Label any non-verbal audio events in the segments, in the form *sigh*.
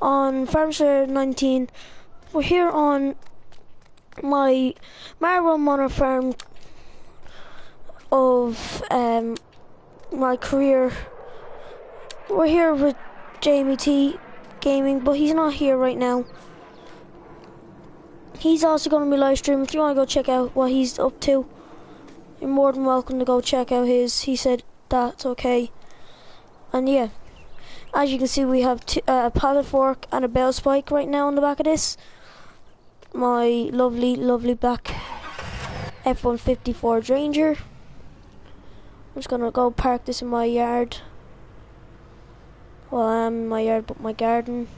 on Farm Sim 19. We're here on my Manor farm of um, my career. We're here with Jamie T Gaming, but he's not here right now. He's also going to be live streaming. If you want to go check out what he's up to, you're more than welcome to go check out his. He said that's okay. And yeah. As you can see, we have two, uh, a pallet fork and a bale spike right now on the back of this. My lovely, lovely black F-150 Ford Ranger. I'm just gonna go park this in my yard. Well, I'm in my yard, but my garden.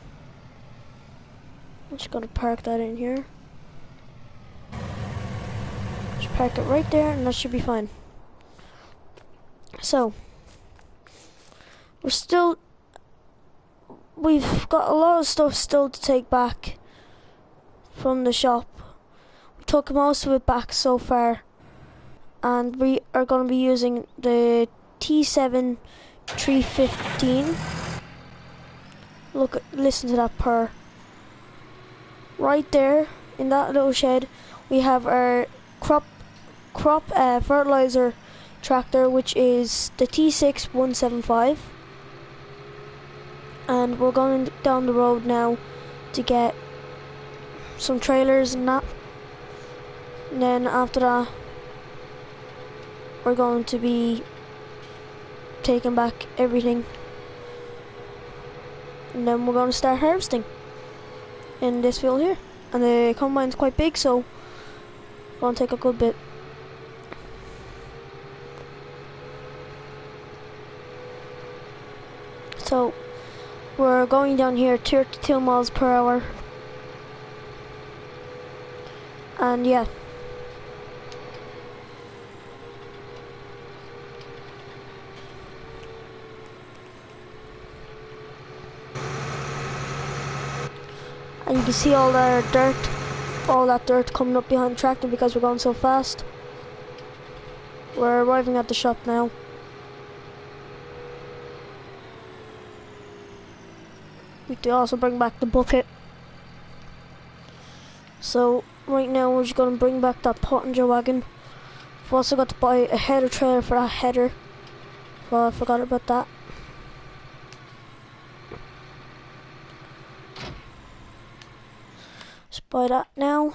I'm just gonna park that in here. Just park it right there, and that should be fine. So, we're still we've got a lot of stuff still to take back from the shop. We took most of it back so far, and we are going to be using the T7 315. Look, listen to that purr. Right there, in that little shed, we have our crop crop uh, fertilizer tractor, which is the T6 175 and we're going down the road now to get some trailers and that. And then after that we're going to be taking back everything. And then we're going to start harvesting in this field here. And the combine's quite big so it's going to take a good bit. So we're going down here 32 miles per hour. And yeah. And you can see all the dirt, all that dirt coming up behind the tractor because we're going so fast. We're arriving at the shop now. We to also bring back the bucket. So right now we're just gonna bring back that Pottinger wagon. We've also got to buy a header trailer for that header. Well, I forgot about that. Let's buy that now.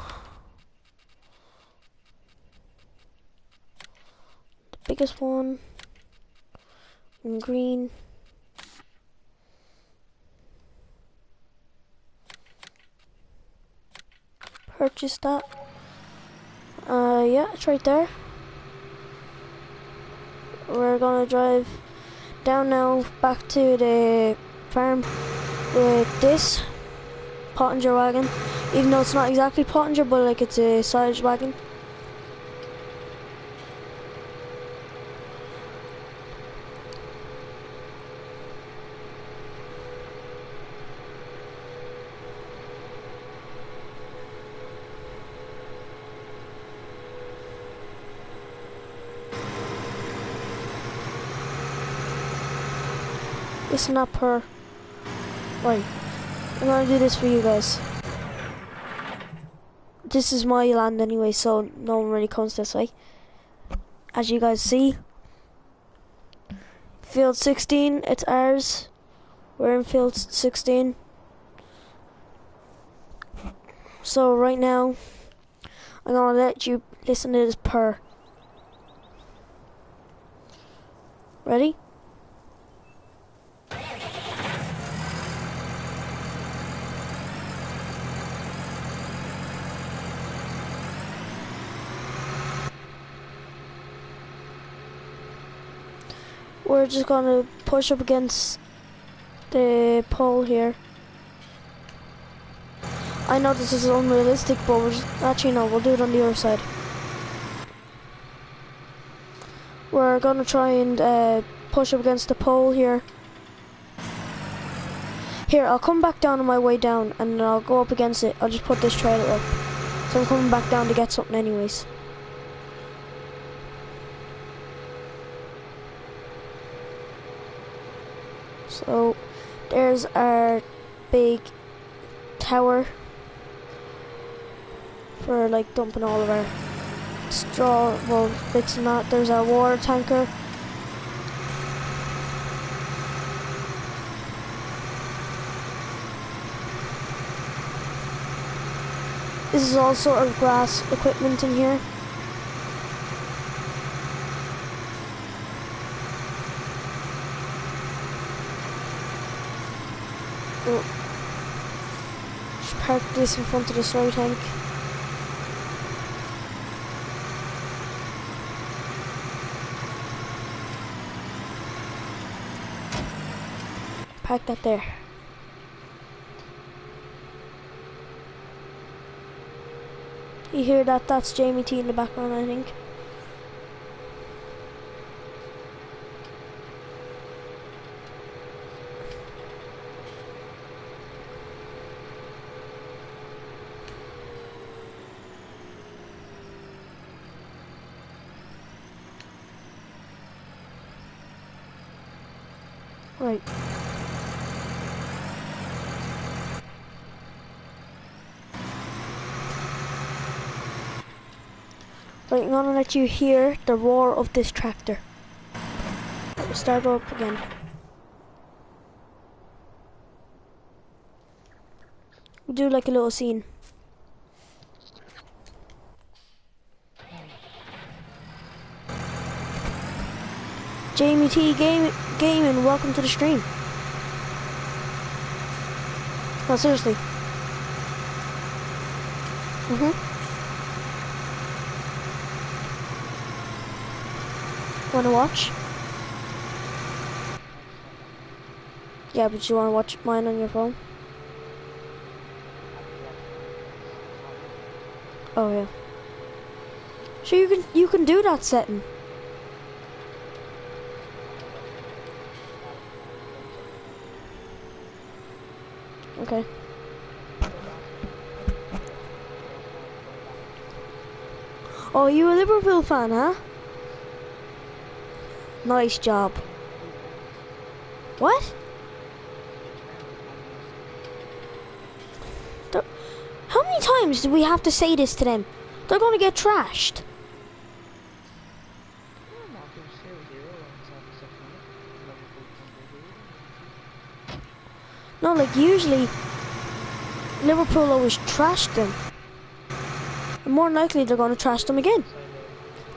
The biggest one in green. Purchase that. Uh, yeah, it's right there. We're gonna drive down now back to the farm with this Pottinger wagon. Even though it's not exactly Pottinger, but like it's a silage wagon. Listen up her. Wait. I'm gonna do this for you guys. This is my land anyway, so no one really comes this way. As you guys see. Field 16, it's ours. We're in field 16. So right now, I'm gonna let you listen to this purr. Ready? We're just gonna push up against the pole here. I know this is unrealistic, but we're just, actually no, we'll do it on the other side. We're gonna try and uh, push up against the pole here. Here, I'll come back down on my way down and I'll go up against it. I'll just put this trailer up. So I'm coming back down to get something anyways. So there's our big tower for like dumping all of our straw, well, bits and that. There's our water tanker. This is all sort of grass equipment in here. Oh. Just park this in front of the soy tank. Park that there. You hear that? That's Jamie T in the background, I think. Right. I'm gonna let you hear the roar of this tractor. Start up again. Do like a little scene. Jamie T Gaming welcome to the stream. No, seriously. Mm-hmm. Wanna watch? Yeah, but you wanna watch mine on your phone? Oh yeah. So you can you can do that setting. Okay. Oh, you a Liverpool fan, huh? Nice job. What? They're- How many times do we have to say this to them? They're gonna get trashed. Like usually Liverpool always trash them. And more likely they're gonna trash them again.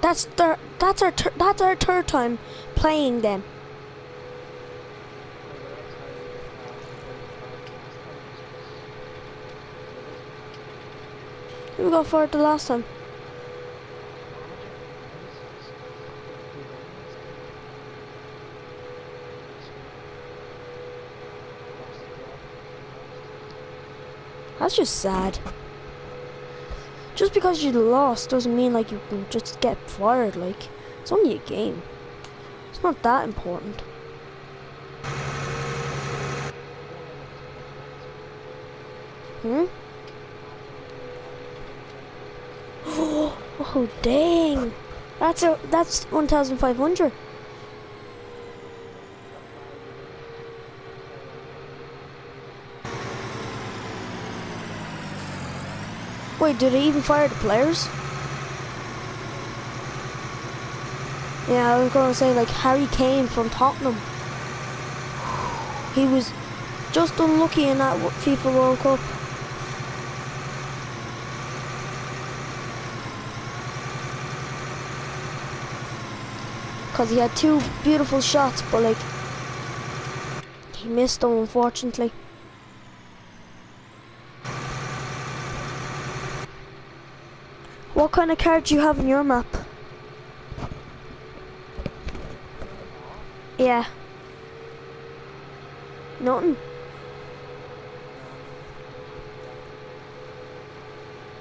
That's their that's our that's our third time playing them. We got for it the last time? That's just sad. Just because you lost doesn't mean like you can just get fired, like, it's only a game. It's not that important. Hmm? *gasps* Oh, dang! That's a, that's 1,500. Wait, do they even fire the players? Yeah, I was gonna say like Harry Kane from Tottenham. He was just unlucky in that FIFA World Cup. Cause he had two beautiful shots, but like he missed them unfortunately. Kind of card do you have in your map? Yeah. Nothing.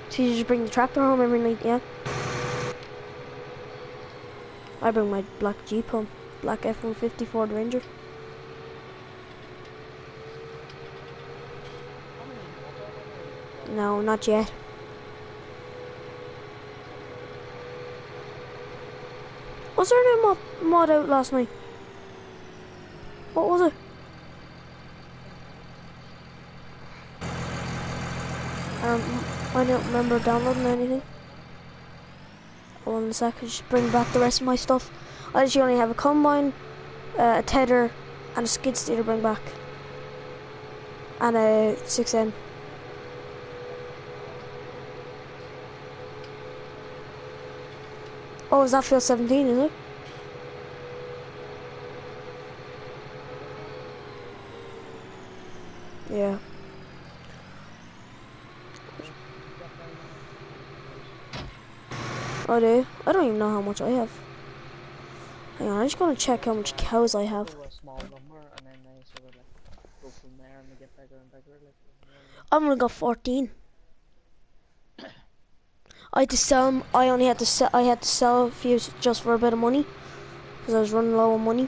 So you just bring the tractor home every night, yeah? I bring my black Jeep home. Black F-150 Ford Ranger. No, not yet. Was there a new mod, mod out last night? What was it? Um, I don't remember downloading anything. One sec, I just bring back the rest of my stuff. I actually only have a combine, uh, a tedder, and a skid steer to bring back. And a 6N. Oh, is that field 17, is it? Yeah. Oh, do I don't even know how much I have. Hang on, I'm just gonna check how much cows I have. I'm gonna go 14. I had to sell 'em- I only had to sell. I had to sell a few just for a bit of money because I was running low on money.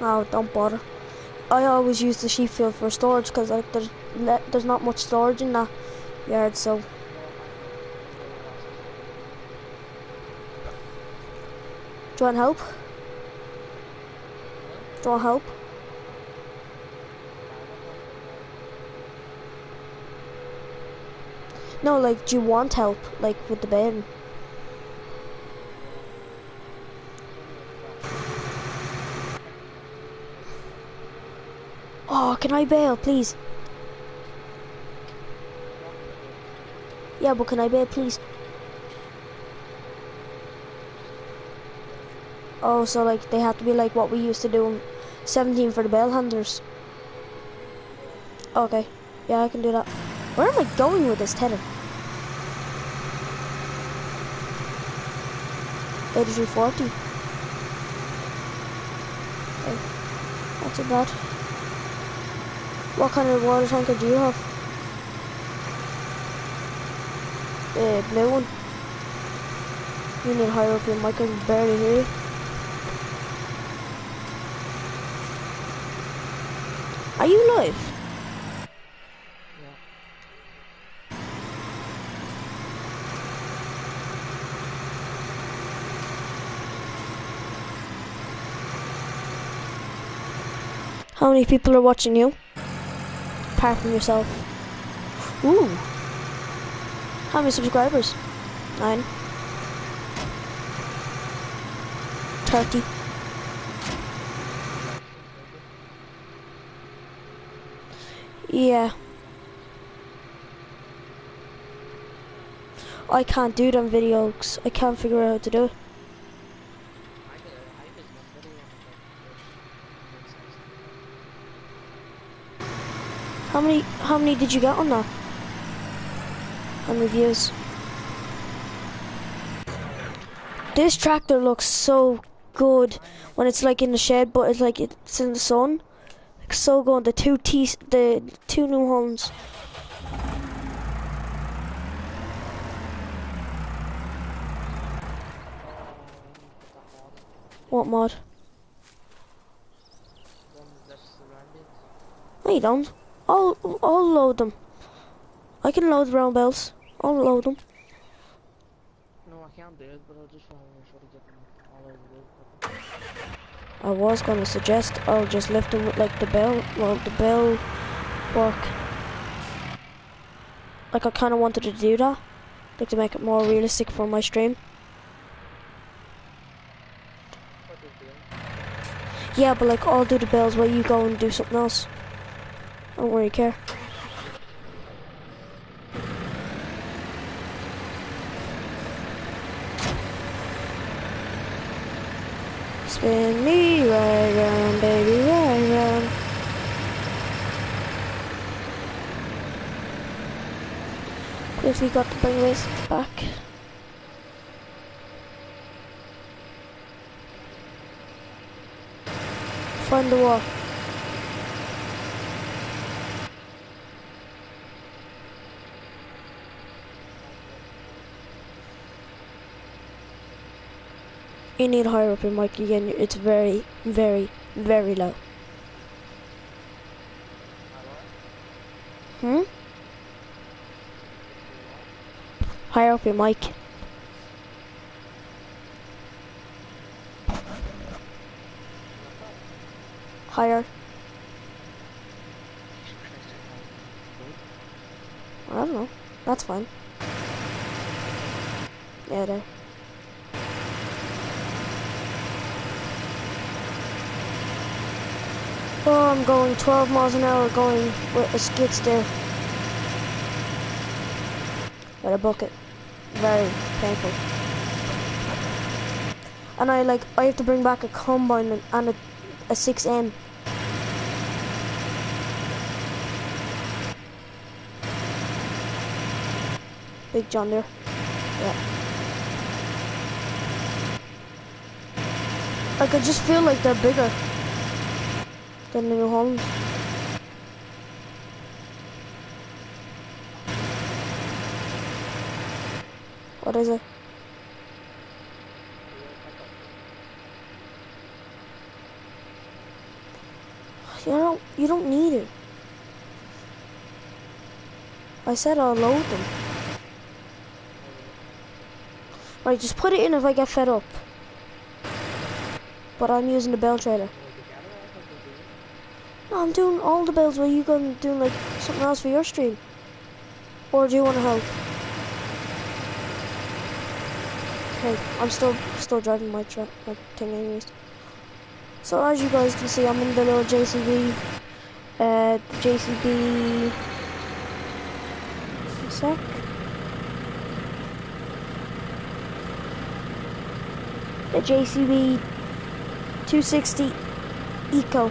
Oh, don't bother. I always use the sheep field for storage because like there's there's not much storage in that yard, so do you want help? Do you want help? No, like, do you want help, like, with the bin? Oh, can I bale, please? Yeah, but can I bale, please? Oh, so, like, they have to be like what we used to do in 17 for the bail hunters. Okay, yeah, I can do that. Where am I going with this tedder? 8340. Okay, not too bad. What kind of water tanker do you have? The blue one. You need higher up your mic, I can barely hear you. Are you live? Yeah. How many people are watching you? Apart from yourself. Ooh. How many subscribers? Nine. Thirty. Yeah. I can't do them videos. I can't figure out how to do it. I did, I did one video on it. How many how many did you get on that? How many views? This tractor looks so good when it's like in the shed but it's like it's in the sun. It's so good. The two T the two new homes. What mod? No you don't. I'll I'll load them. I can load round bales. I'll load them. No, I can't do it, but I just want to sort of get them all over the. I was gonna suggest I'll just lift them with like the bale, well the bale work. Like I kind of wanted to do that, like to make it more realistic for my stream. What is it? Yeah, but like I'll do the bales while you go and do something else. Don't really care. Spin me right round, baby, right round. Quickly got to bring this back. Find the wall. You need higher up your mic again. It's very, very, very low. Hmm? Higher up your mic. Higher. I don't know. That's fine. Yeah, there. Oh, I'm going 12 miles an hour going with a skid steer. With a bucket. Very painful. And I like, I have to bring back a combine and- a, a 6M. Big John there. Yeah. Like I just feel like they're bigger than the New Hollands. What is it? You don't you don't need it. I said I'll load them. Right, just put it in if I get fed up. But I'm using the bale trailer. I'm doing all the bales while you going to doing like something else for your stream. Or do you want to help? Okay, I'm still still driving my truck, my thing anyways. So as you guys can see, I'm in the little JCB. Uh, JCB. Sec. The JCB 260 Eco.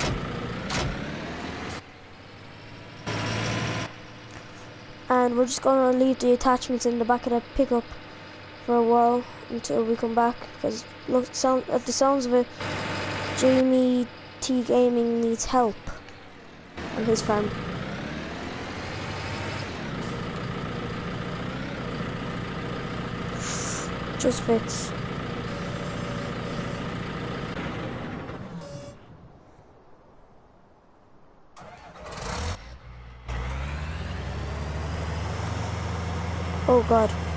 And we're just gonna leave the attachments in the back of the pickup for a while until we come back because look sound at the sounds of it Jamie T Gaming needs help on his farm. Just fits. Oh god.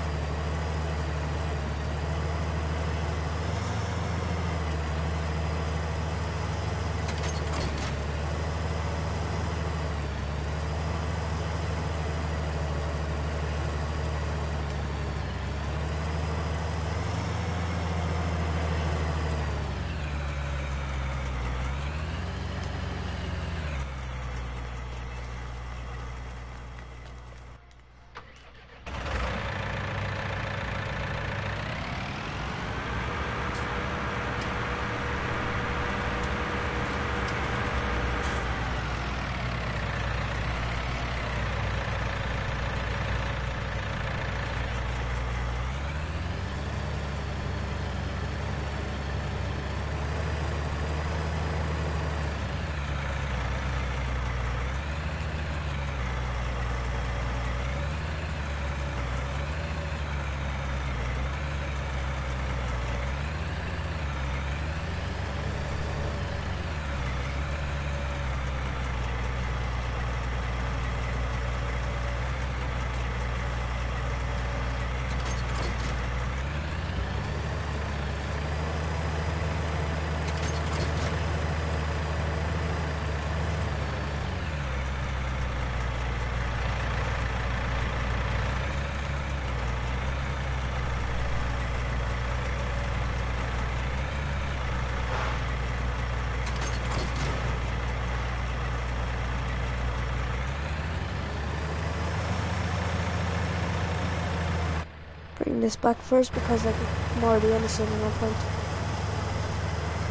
This back first because like I'm already on the center no point.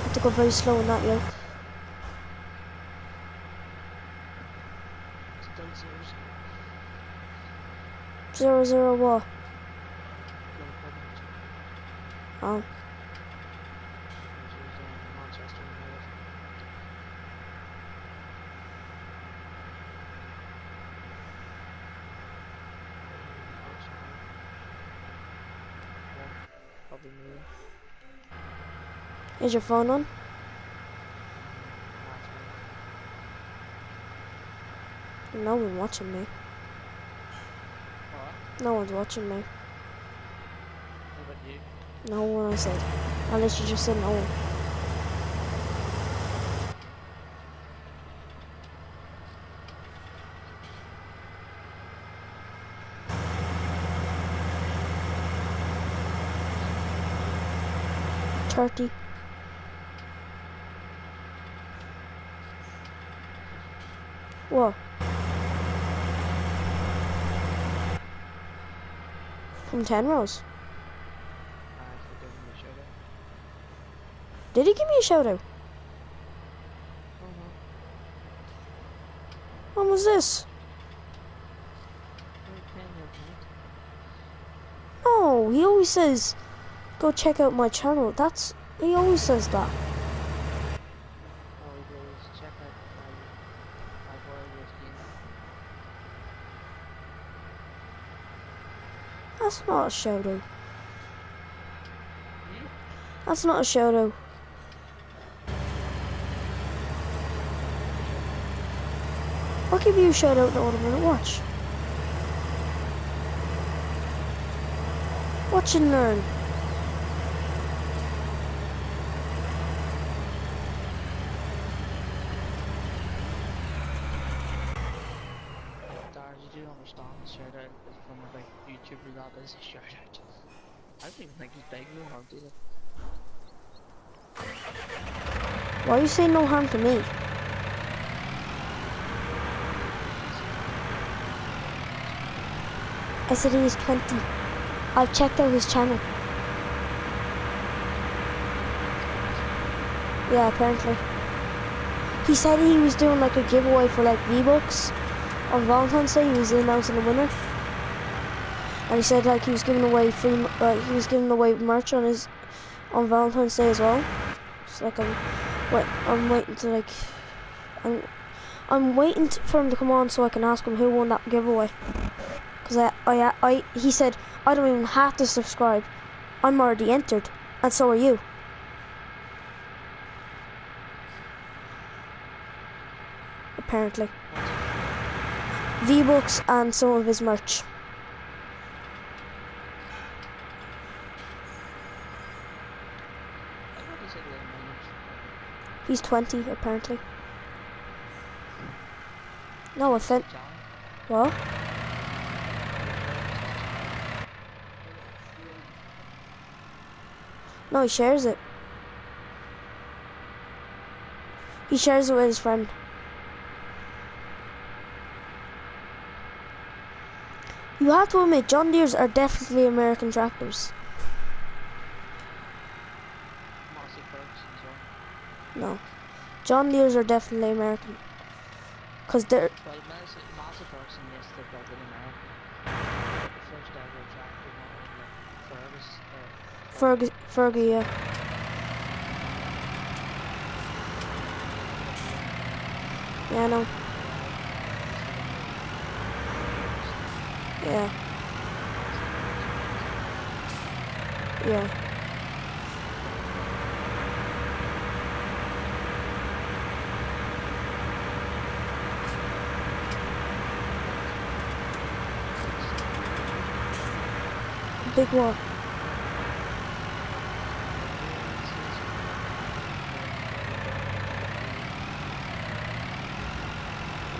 have to go very slow in that yoke. Still. Zero zero what? Is your phone on? No one's watching me. No one's watching me. No one I said. Unless you just said no one. Turkey. From 10 rows. I actually gave him a shout out. Did he give me a shout out? Oh. When was this? You're paying your account. Oh, he always says, go check out my channel. That's, he always says that. Oh, he goes, check out my, my warrior skin. That's not a shadow. That's not a shadow. I'll give you a out in order minute. Watch. Watch and learn. Dar, you do understand the shout out is from a big YouTuber that is a shout out. I don't even think he's big no harm to it. Why are you saying no harm to me? I said he was 20. I've checked out his channel. Yeah, apparently. He said he was doing like a giveaway for like V-Bucks on Valentine's Day. He was announcing the winner. And he said like he was giving away free, like he was giving away merch on his, on Valentine's Day as well. It's like I'm, wait, I'm waiting to like, I'm, I'm waiting t- for him to come on so I can ask him who won that giveaway. Cause I, I, I, he said I don't even have to subscribe. I'm already entered, and so are you. Apparently, V Bucks and some of his merch. I thought he said little minors. He's 20 apparently. No offense. What? No, he shares it. He shares it with his friend. You have to admit, John Deere's are definitely American tractors. Massey Ferguson's one. No. John Deere's are definitely American. Because they're. Well, Massey Ferguson, yes, they're built in America. The first ever tractor like Fergus, uh, Ferg- Fergie, yeah. Yeah, I know. Yeah. Yeah. Big what?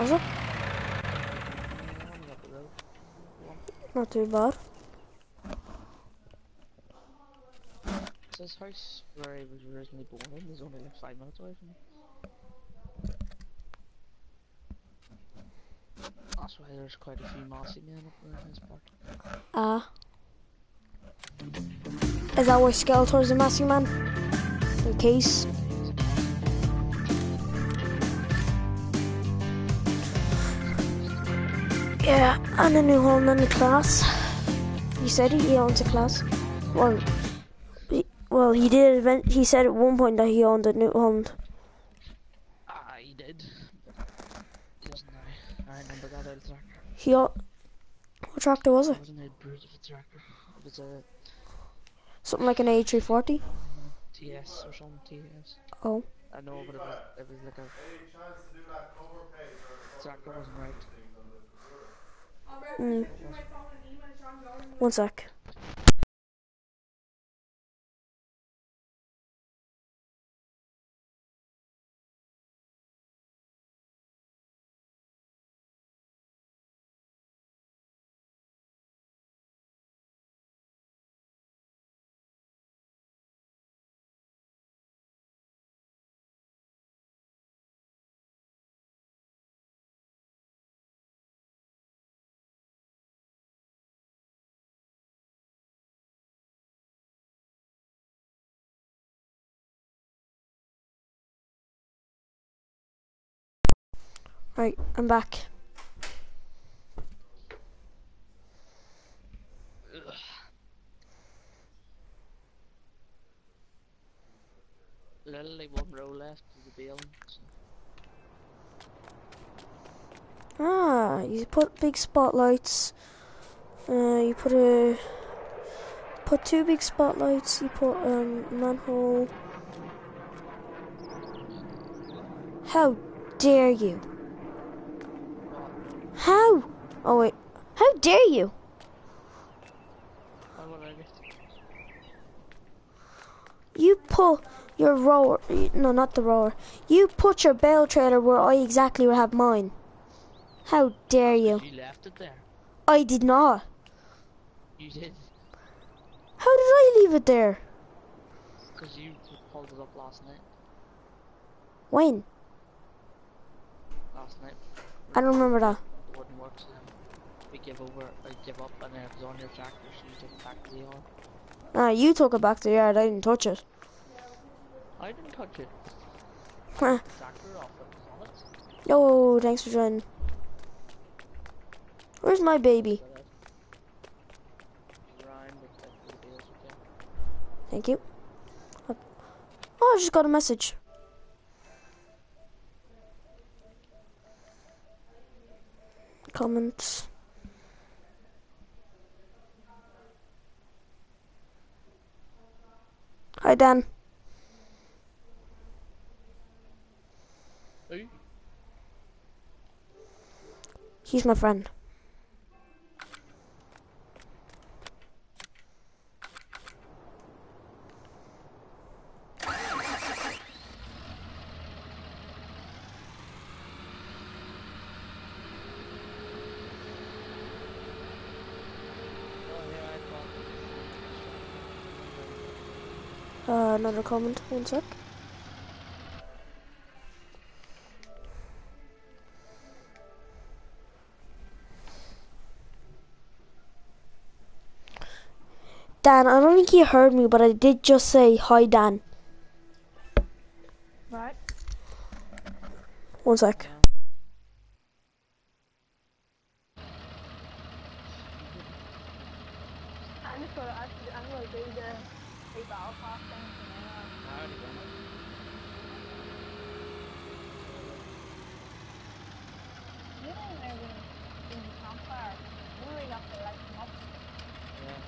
Was it? Only up the road. Not too bad. It's his house where he was originally born in is only like five minutes away from me. That's why there's quite a few Massey men up there in this part. Ah. Is that why Skeletor's a massive man? In case. Yeah, and a new home in the class. He said he owns a Claas. Well, he, well, he did. Event, he said at one point that he owned a new home. Ah, he did. He doesn't now. I remember that old tractor. He what tractor was It it? wasn't a brute of a tractor. It was a Something like an A340. TS or something. TS. Oh, I know, but it was it was like a tractor wasn't right. mm. one sec. Right, I'm back. Literally one row left to the buildings. Ah, you put big spotlights. Uh, you put a put two big spotlights. You put um manhole. How dare you? How? Oh wait. How dare you? Why would I get You pull your rower. No, not the rower. You put your bale trailer where I exactly would have mine. How dare you? You left it there. I did not. You did. How did I leave it there? Because you pulled it up last night. When? Last night. I don't remember that. Wouldn't work, so then we give over, I give up, and then it was on your tractor, so you took it back to the yard. Ah, you took it back to the yard. I didn't touch it. I didn't touch it. Huh. Tractor off it was on it. Yo, thanks for joining. Where's my baby? But it. She's around, but like, the bills with them. Thank you. Oh, I just got a message. Comments. Hi, Dan. Who? He's my friend. Oh yeah, I thought. Uh, another comment. One sec. Dan, I don't think you heard me, but I did just say hi, Dan. Right. One sec. Yeah. I'm just gonna actually, I'm gonna do the three battle pass thing for now. I already done it. You know when they're in, in the campfire, you really have to light them up. Yeah.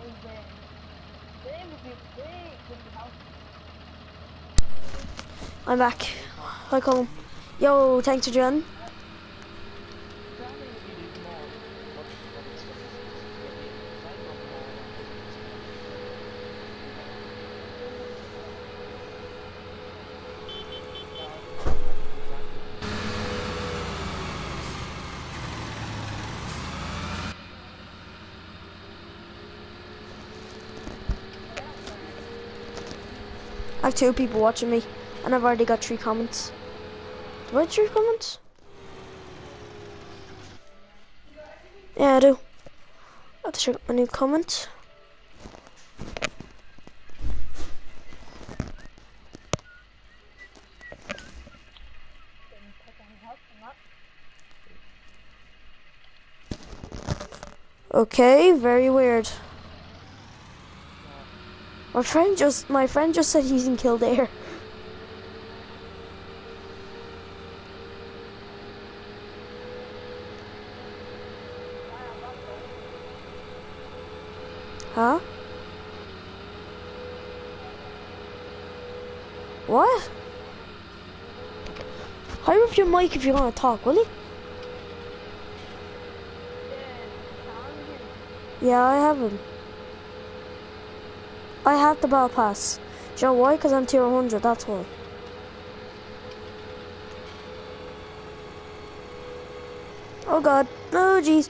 Is the they would be they would be helpful. I'm back. Hi, Colin. Yo, thanks think it's I have two people watching me, and I've already got three comments. Do I have three comments? Yeah, I do. I have to check my new comment. Didn't pick any help from that. Okay, very weird. My friend just my friend just said he's in Kildare. Huh? What? Hurry up your mic if you're gonna talk, will you? Yeah, I have him. I have the ball pass. Do you know why? Because I'm tier 100, that's why. Oh god. Oh jeez.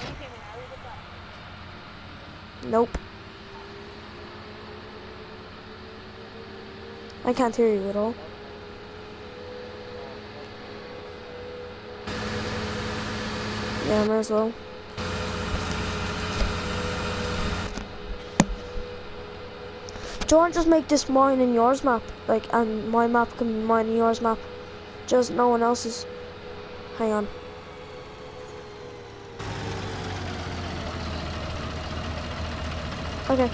you came in early with that. Nope. I can't hear you at all. Yeah, might as well. don't just make this mine and yours map, like, and my map can be mine and yours map. Just no one else's. Hang on. Okay.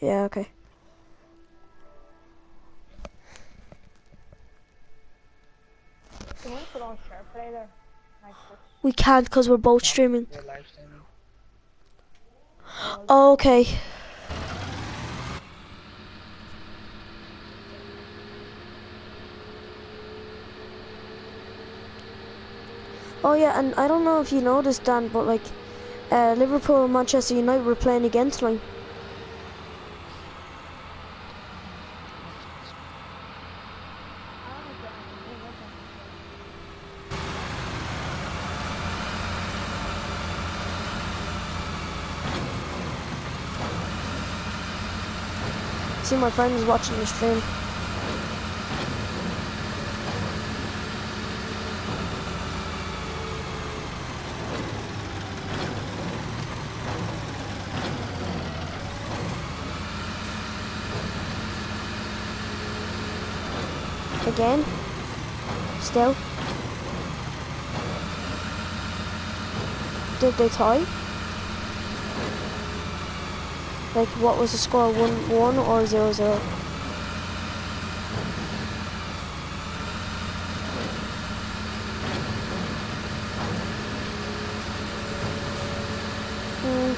Yeah, okay. We can't because we're both streaming. We're live streaming. Oh, okay. Oh yeah, and I don't know if you noticed, Dan, but like, uh, Liverpool and Manchester United were playing against tonight. I don't know if you can do this one. My friend is watching the stream. Again? Still? Did they tie? Like, what was the score? 1 1 or 0 0? Hmm.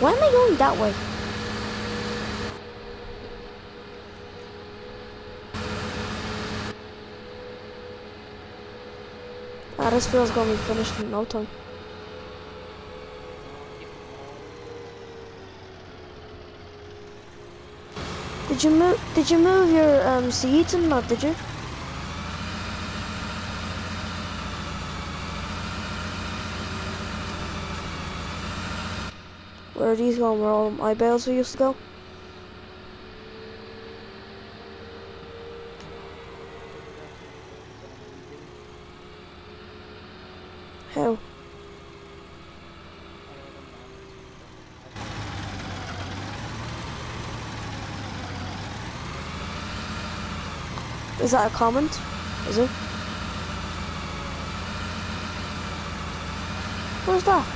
Why am I going that way? Ah, this feels gonna be finished in no time. Did you move? Did you move your um, seats and that? Did you? Where are these going? Where all my bales used to go? How? Is that a comment? Is it? Where's that?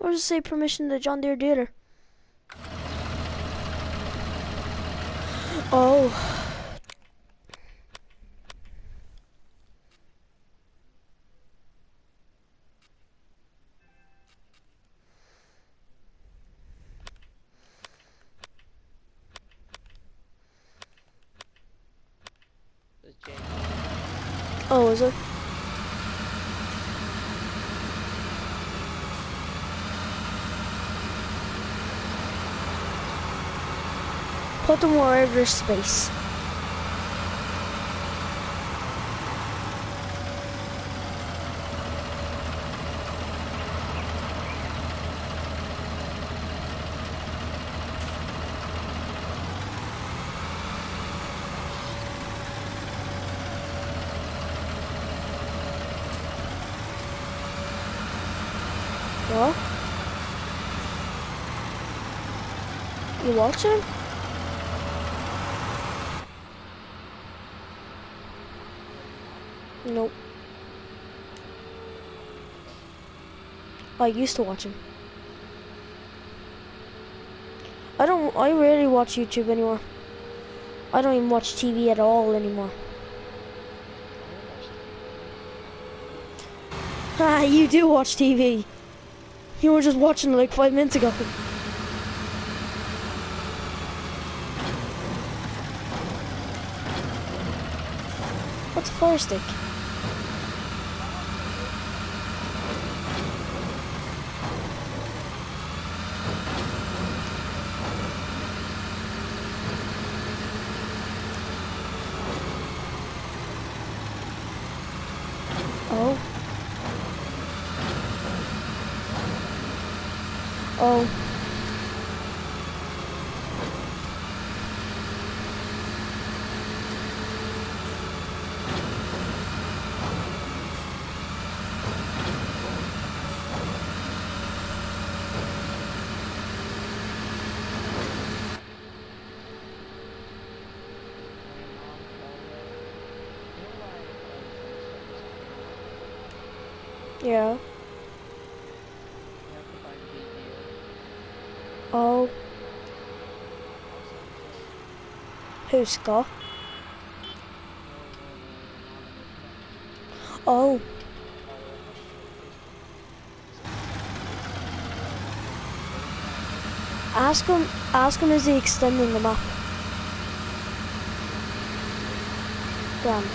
Or does it say permission to John Deere dealer? Oh. There's Jake. Oh, is it? Wherever there's space. You watching? I used to watch him. I don't. I rarely watch YouTube anymore. I don't even watch TV at all anymore. Ah, *laughs* you do watch TV. You were just watching like five minutes ago. What's a fire stick? Oh. Yeah. You have to find the gear. Oh, I'll send anonymous. Oh, ask him. Ask him is he extending the map? Grand.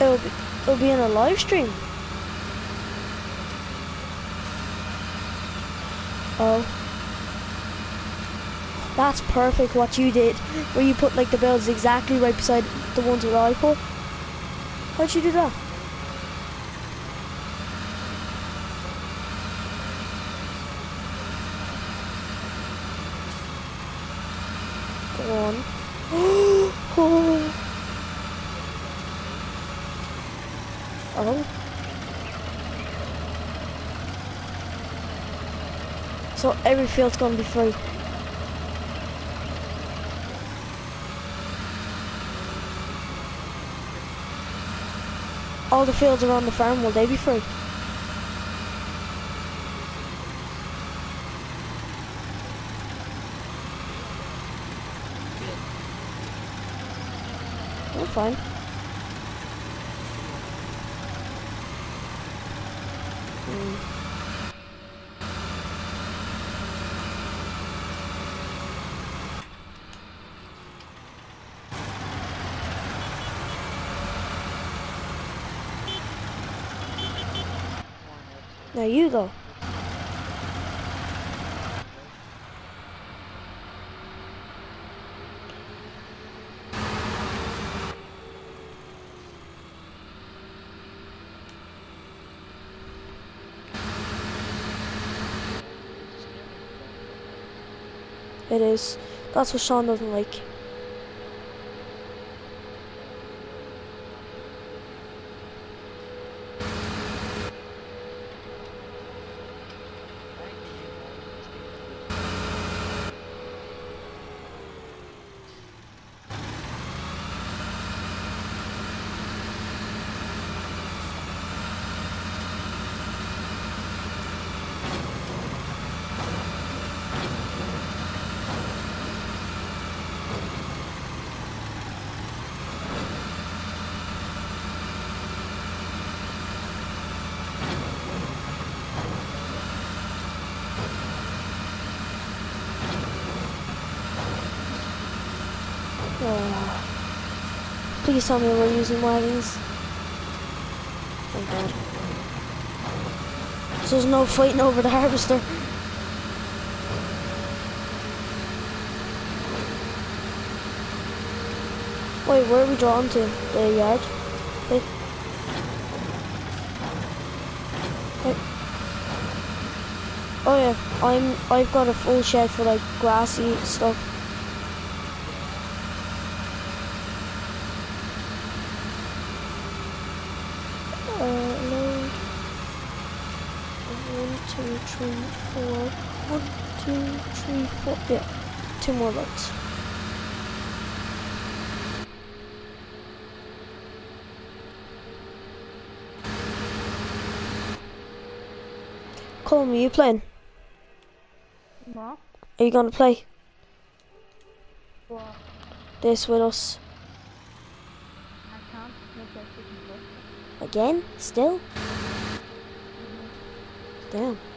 It'll be, it'll be in a live stream. Oh. That's perfect what you did, where you put like the builds exactly right beside the ones that I put. How'd you do that? Go on. *gasps* oh. Oh. So every field's gonna be free. All the fields around the farm, will they be free? That's fine. Mm. Now you go. It is. That's what Sean doesn't like. Oh. Please tell me we're using wagons. Thank God. So there's no fighting over the harvester. Wait, where are we drawn to? The yard? Wait. Wait. Oh yeah, I'm I've got a full shed for like grassy stuff. Uh, load. One, two, three, four. One, two, three, four. Yeah, two more loads. Call me, you playing? What? Are you gonna play What? this with us I can't make that chicken cook. again? Mm-hmm.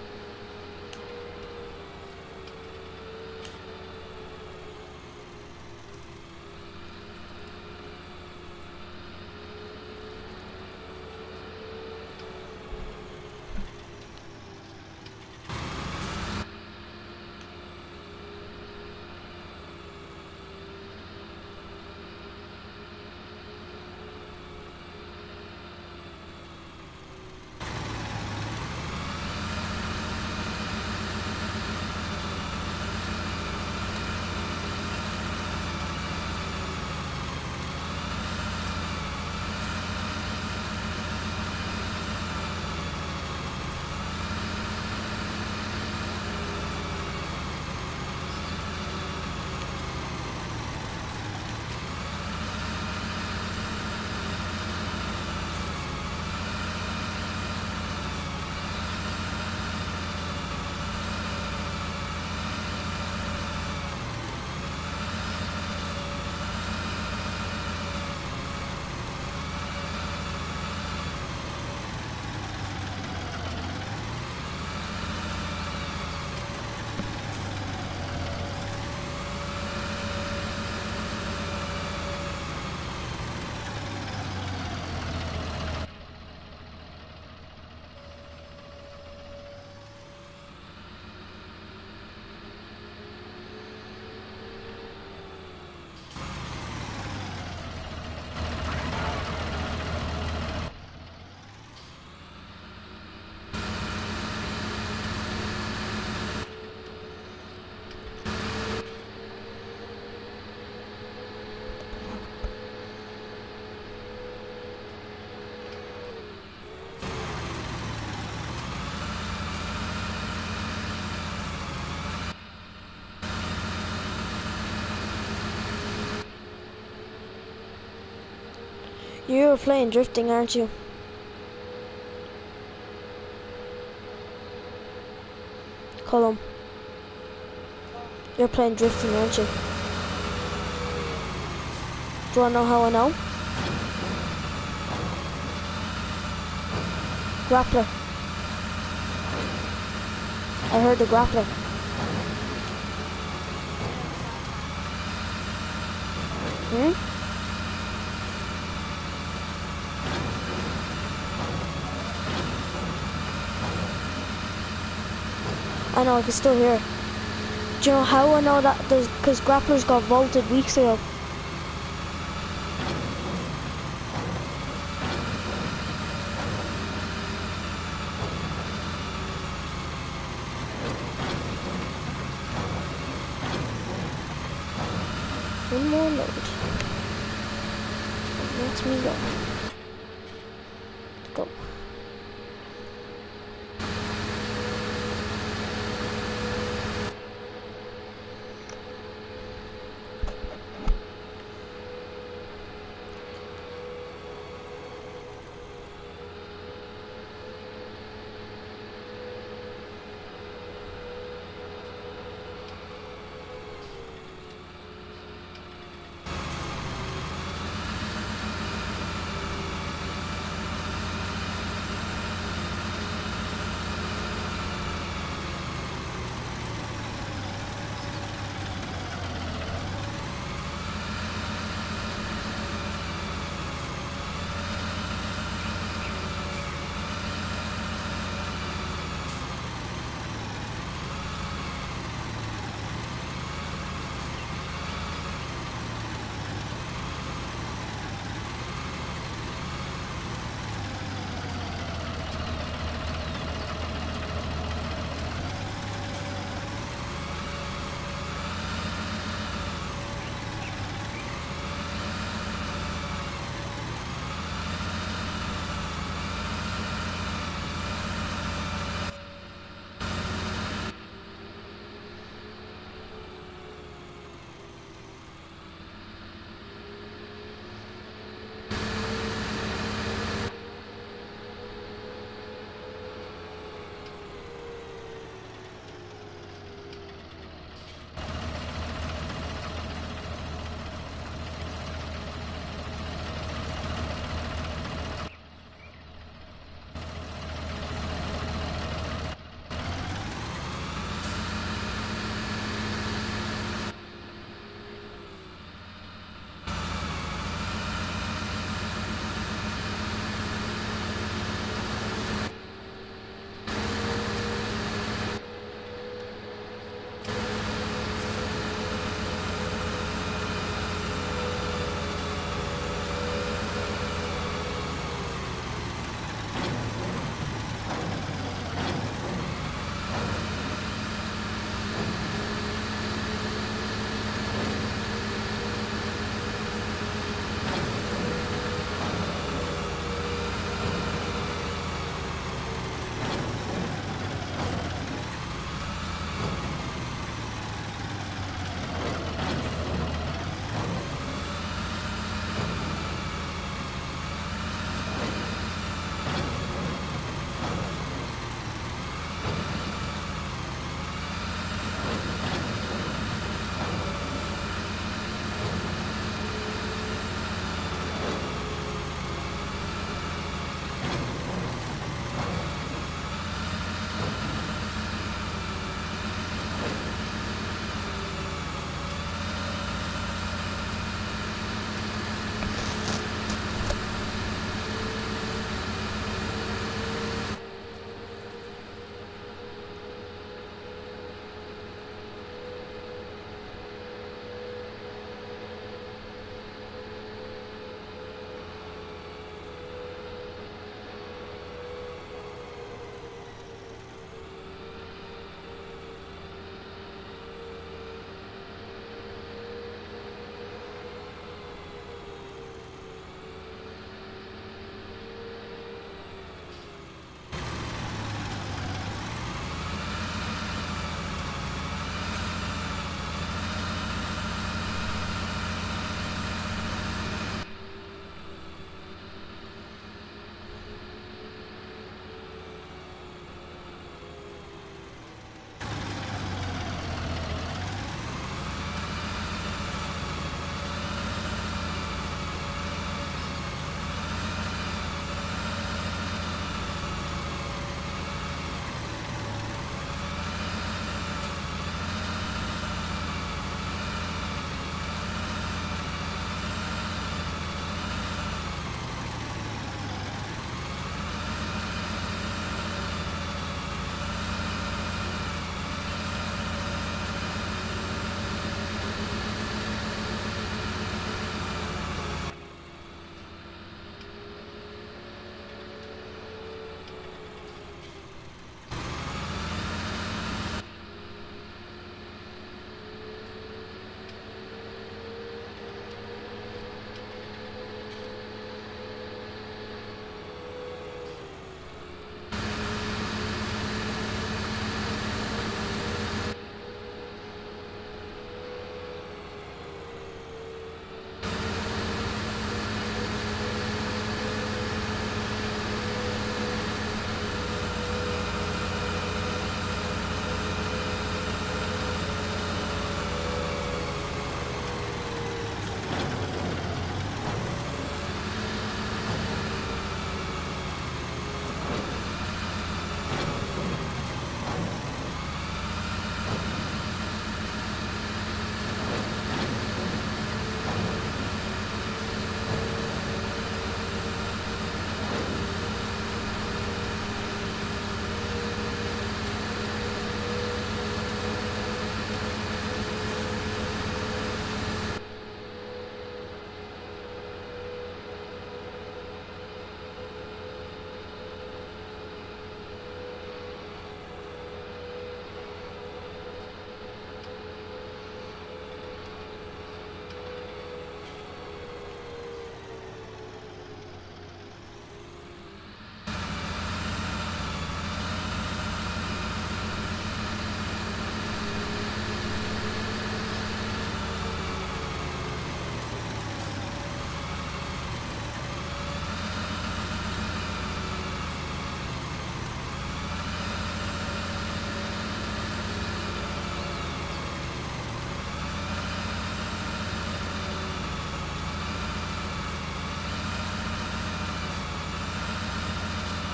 Still? You're playing drifting, aren't you? Colum. You're playing drifting, aren't you? Do you wanna know how I know? Grappler. I heard the grappler. Hmm? I know, I can still hear. Do you know how I know that? Because grapplers got vaulted weeks ago.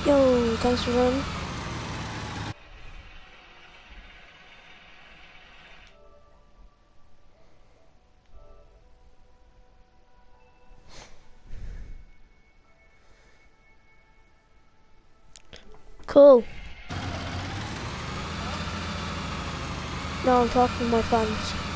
Yo, thanks for joining. Cool. Now I'm talking to my fans.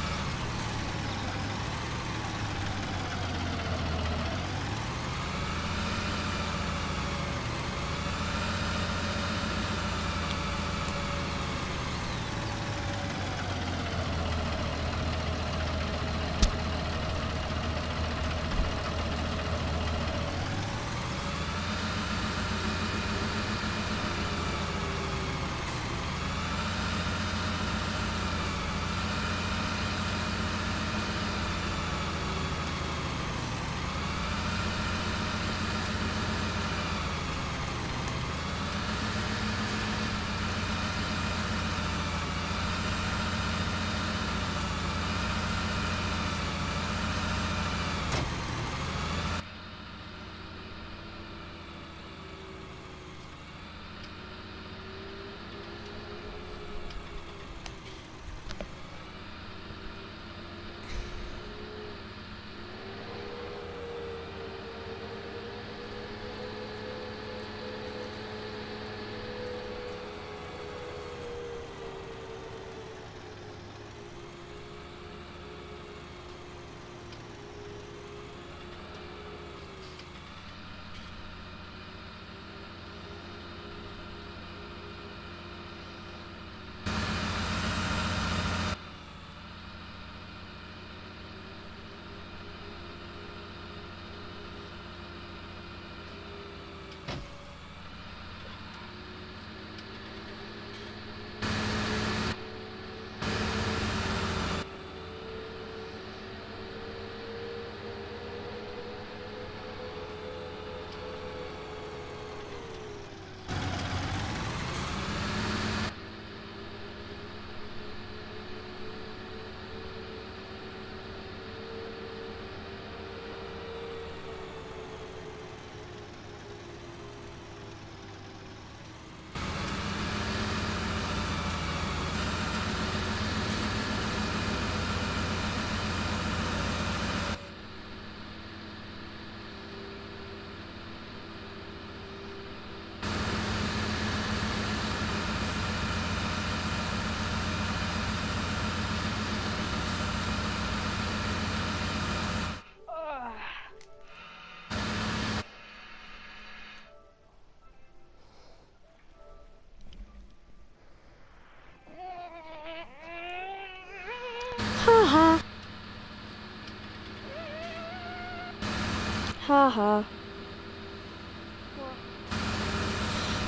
Haha.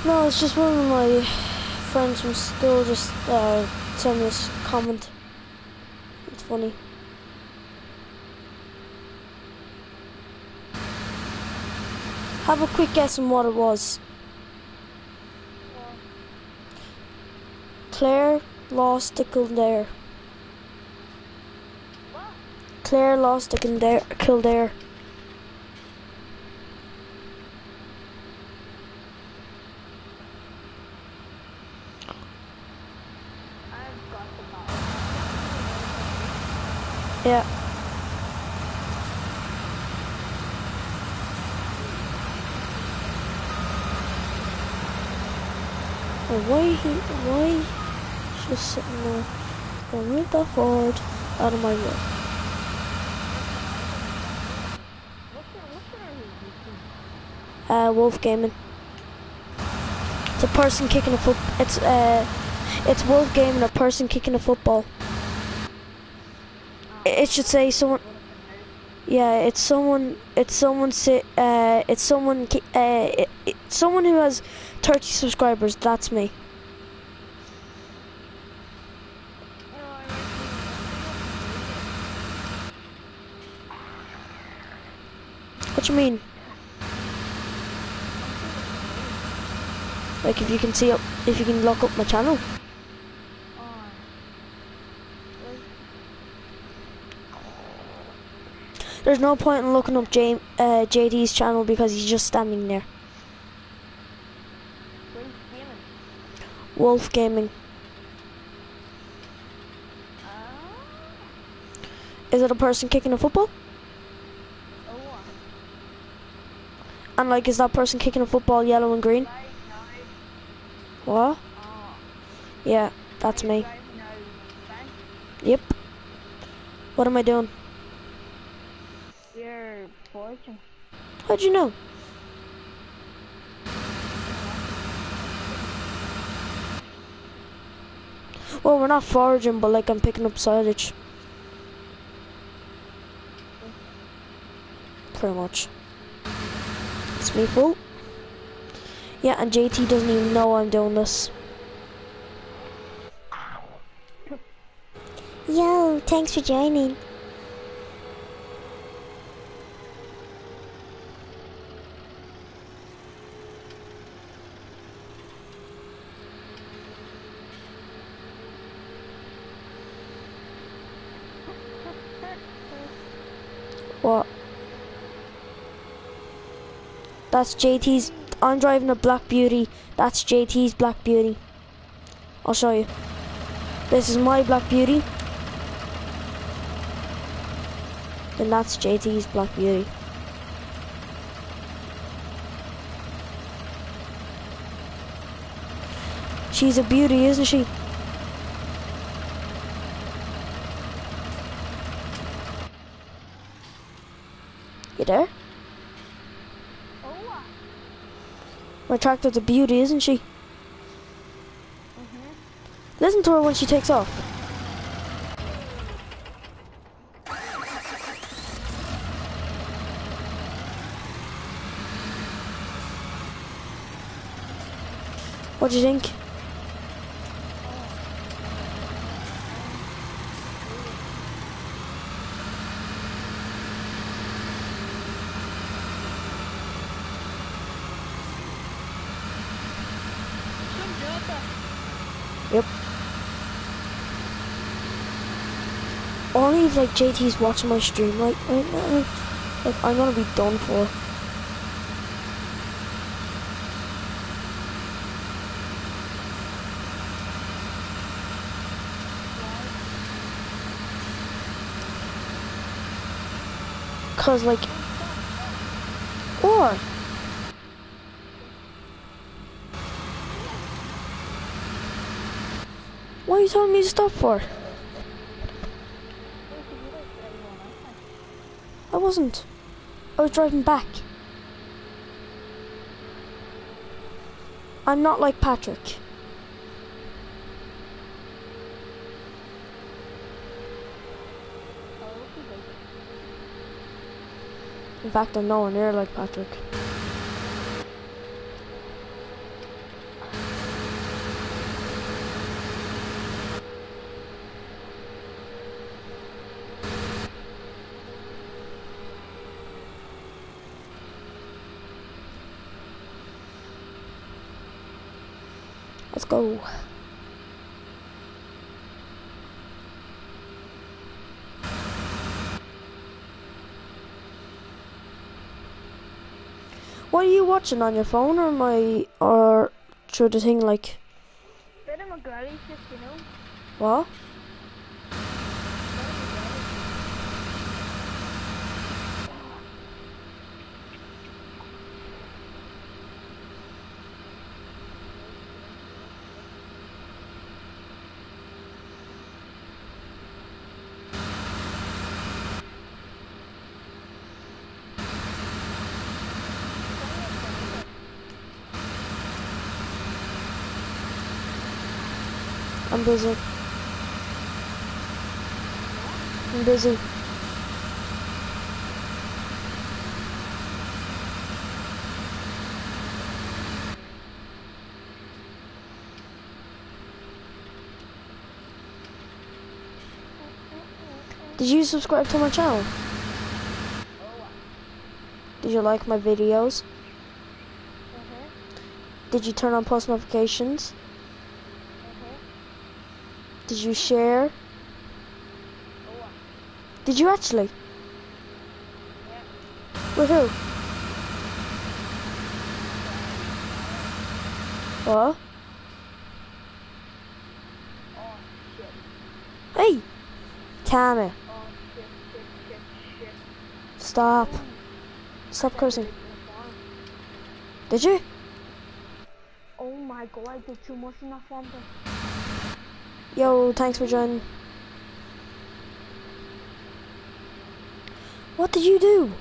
No, it's just one of my friends from school just uh, sent me this comment. It's funny. Have a quick guess on what it was. Clare lost to Kildare. Clare lost to Kildare. Kildare. I've got the power. Yeah. Why he why just sitting there? Remove the horde out of my way. Uh, Wolf Gaming. It's a person kicking a foot. It's uh, it's Wolf Gaming, a person kicking a football. It should say someone. Yeah, it's someone. It's someone. Uh, it's someone. Uh, it, it, someone who has thirty subscribers. That's me. What you mean? Like if you can see up, if you can lock up my channel. on. There's no point in looking up J, uh, JD's channel because he's just standing there. Wolf Gaming. Ah. Is it a person kicking a football? Oh, And like, is that person kicking a football yellow and green? What? Ah. Yeah, that's me. driving now, Ben? Yep. What am I doing? You're. How'd you know? Well, we're not foraging, but like I'm picking up silage. Pretty much. It's me full. Yeah, and JT doesn't even know I'm doing this. Yo, thanks for joining. What? That's JT's. I'm driving a Black Beauty. That's JT's Black Beauty. I'll show you. This is my Black Beauty. Then that's JT's Black Beauty. She's a beauty, isn't she? You there? Oh, uh, My tractor's a beauty, isn't she? mhm. Listen to her when she takes off. What do you think? Some Jota. Yep. Like JT's watching my stream right right now. Like I'm gonna be done for. Cause like or what are you telling me to stop for? Wasn't. I was driving back. I'm not like Patrick. In fact, I'm nowhere near like Patrick. Let's go. What are you watching on your phone or my or through the thing like Bit of McGrady's just, you know. what? I'm busy. I'm busy. Did you subscribe to my channel? Did you like my videos? Mhm. Did you turn on post notifications? Did you share? Did you actually? Yeah. With who? What? Oh, hey! camera! Oh, Stop. Stop cursing. Did you? Oh my god, I did too much in that farm. Yo, thanks for joining. What did you do?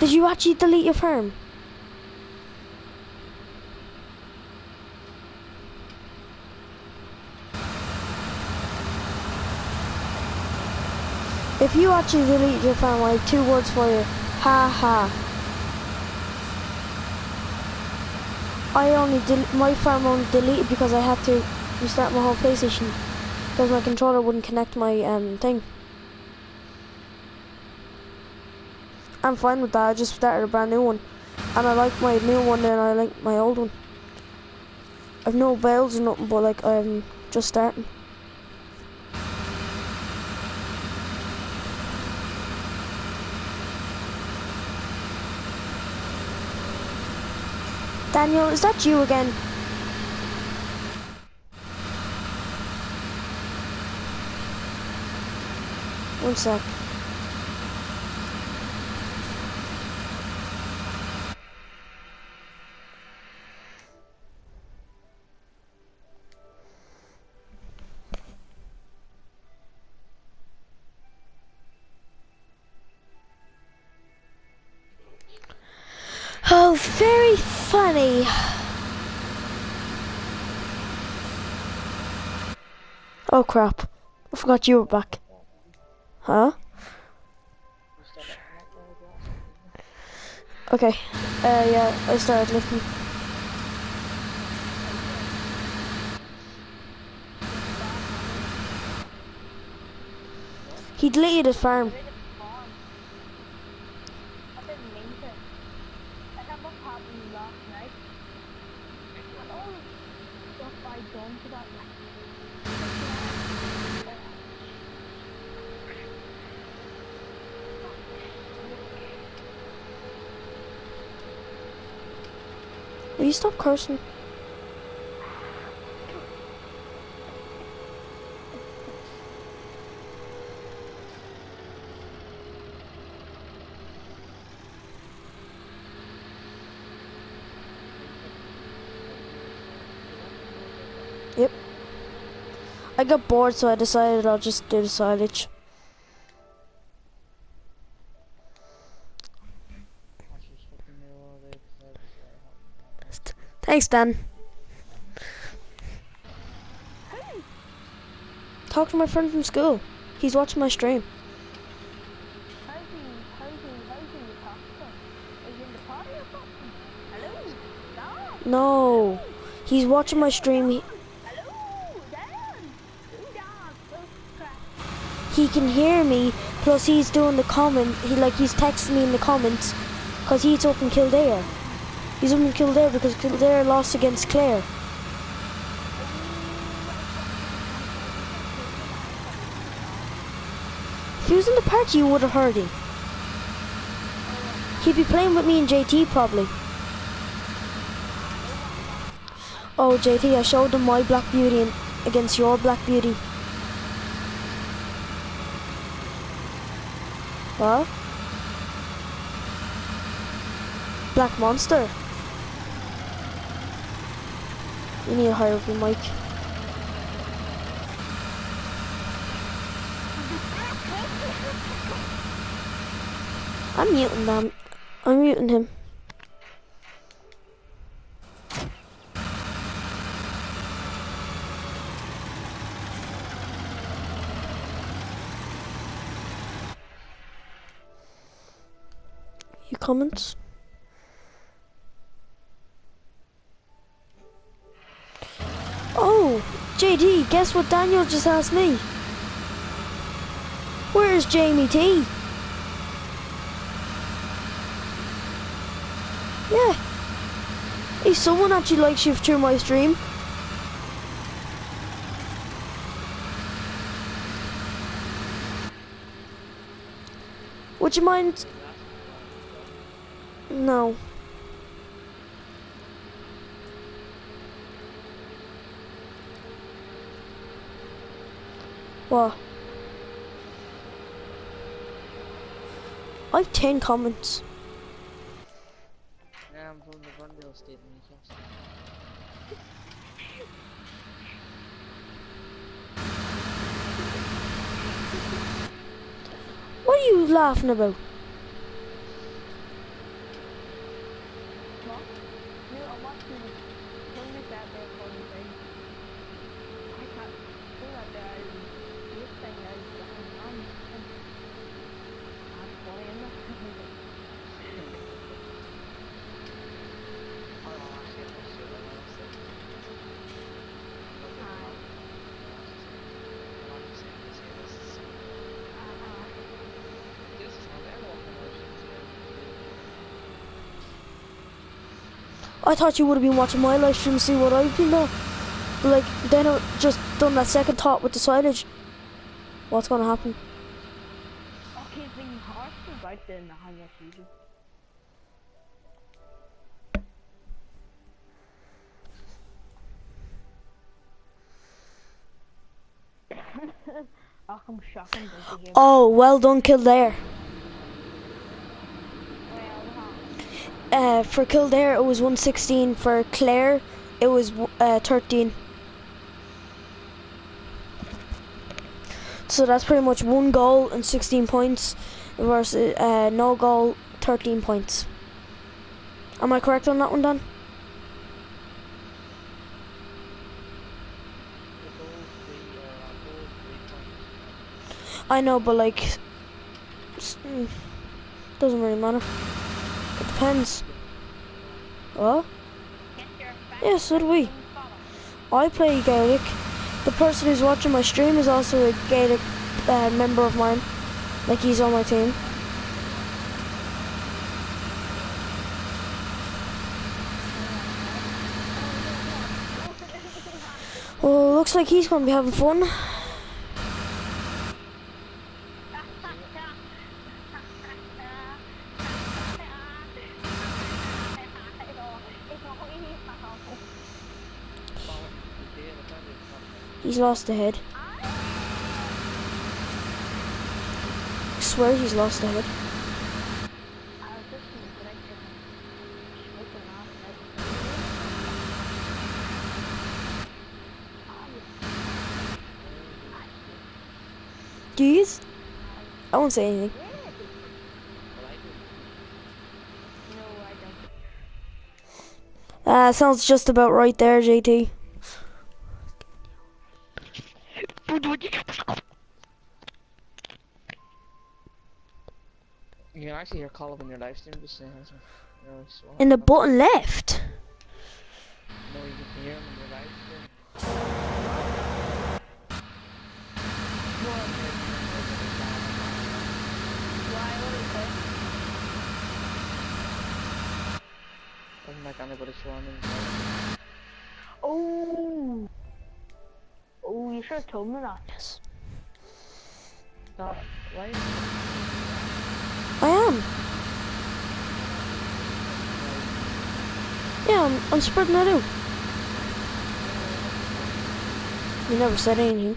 Did you actually delete your firm? If you actually delete your firm, I have two words for you. Ha ha. I only my farm only deleted because I had to restart my whole PlayStation because my controller wouldn't connect my um thing. I'm fine with that. I just started a brand new one, and I like my new one and I like my old one. I've no bales or nothing, but like I'm just starting. Daniel, is that you again? One sec. Oh, very funny. Oh crap. I forgot you were back. Huh? Okay. Uh, yeah, I started lifting. He deleted his farm. I didn't mean to. I had what happened last night. And all the stuff I done to that Will you stop cursing? Yep. I got bored, so I decided I'll just do the silage. Thanks, Dan. Talk to my friend from school. He's watching my stream. In the party? No, he's watching my stream. He, he can hear me. Plus, he's doing the comment. He like he's texting me in the comments because he's up in Kildare. He's only in Kildare because Kildare lost against Clare. If he was in the party, you would have heard him. He'd be playing with me and JT probably. Oh, JT, I showed him my Black Beauty against your Black Beauty. What? Black Monster. You need hire up your mic. I'm muting them. I'm muting him. Your comments? JD, guess what Daniel just asked me? Where's Jamie T? Yeah. Hey, someone actually likes you through my stream. Would you mind? No. What? I have 10 comments. Yeah, I'm from the State. What are you laughing about? What? No, I'm watching Hungry Saturday for the thing. I can't do that there. I this thing is I'm I'm I'm playing Oh, actually, I'm not sure what I was saying. Hi. I'm just saying this here, this is- Uh-huh. this is not their walking motions, yeah. I thought you would have been watching my live stream to see what I've been doing. Like, then I just done that second thought with the silage. What's gonna happen? Okay, the horse is right there in the high season. oh, I'm shocking to hear. Oh, well done, Kildare. Well, huh? Uh, for Kildare, it was 116. For Clare, it was uh, 13. So that's pretty much one goal and 16 points versus uh, no goal, 13 points. Am I correct on that one, Dan? I know, but like, mm, doesn't really matter. It depends. Oh, your yeah, so do we. I play Gaelic. The person who's watching my stream is also a Gaelic uh, member of mine. Like he's on my team. Well, looks like he's gonna be having fun. Well, the day of the family is not- He's lost the head. I swear he's lost the head. Do you? I won't say anything. Uh, sounds just about right there, JT. Actually hear Colin in your live stream just saying something. You know, so- In the bottom left. No, you can hear him in your live stream. Doesn't like anybody showing him. Oh. Oh, you should have told me that. Yes. I am. Yeah, I'm, I'm spreading that out. You never said anything.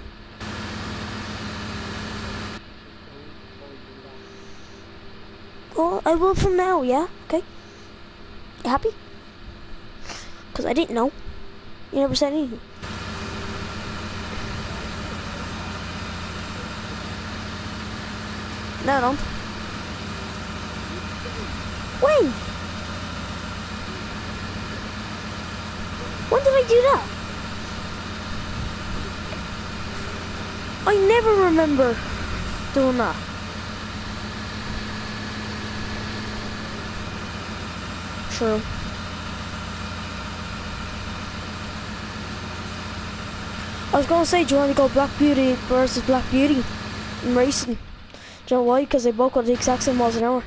Well, I will from now, yeah? Okay. You happy? Because I didn't know. You never said anything. No, don't. When? When did I I never remember doing that. True. I was gonna say, do you want to go Black Beauty versus Black Beauty in racing? Do you know why? Because they both got the exact same miles an hour.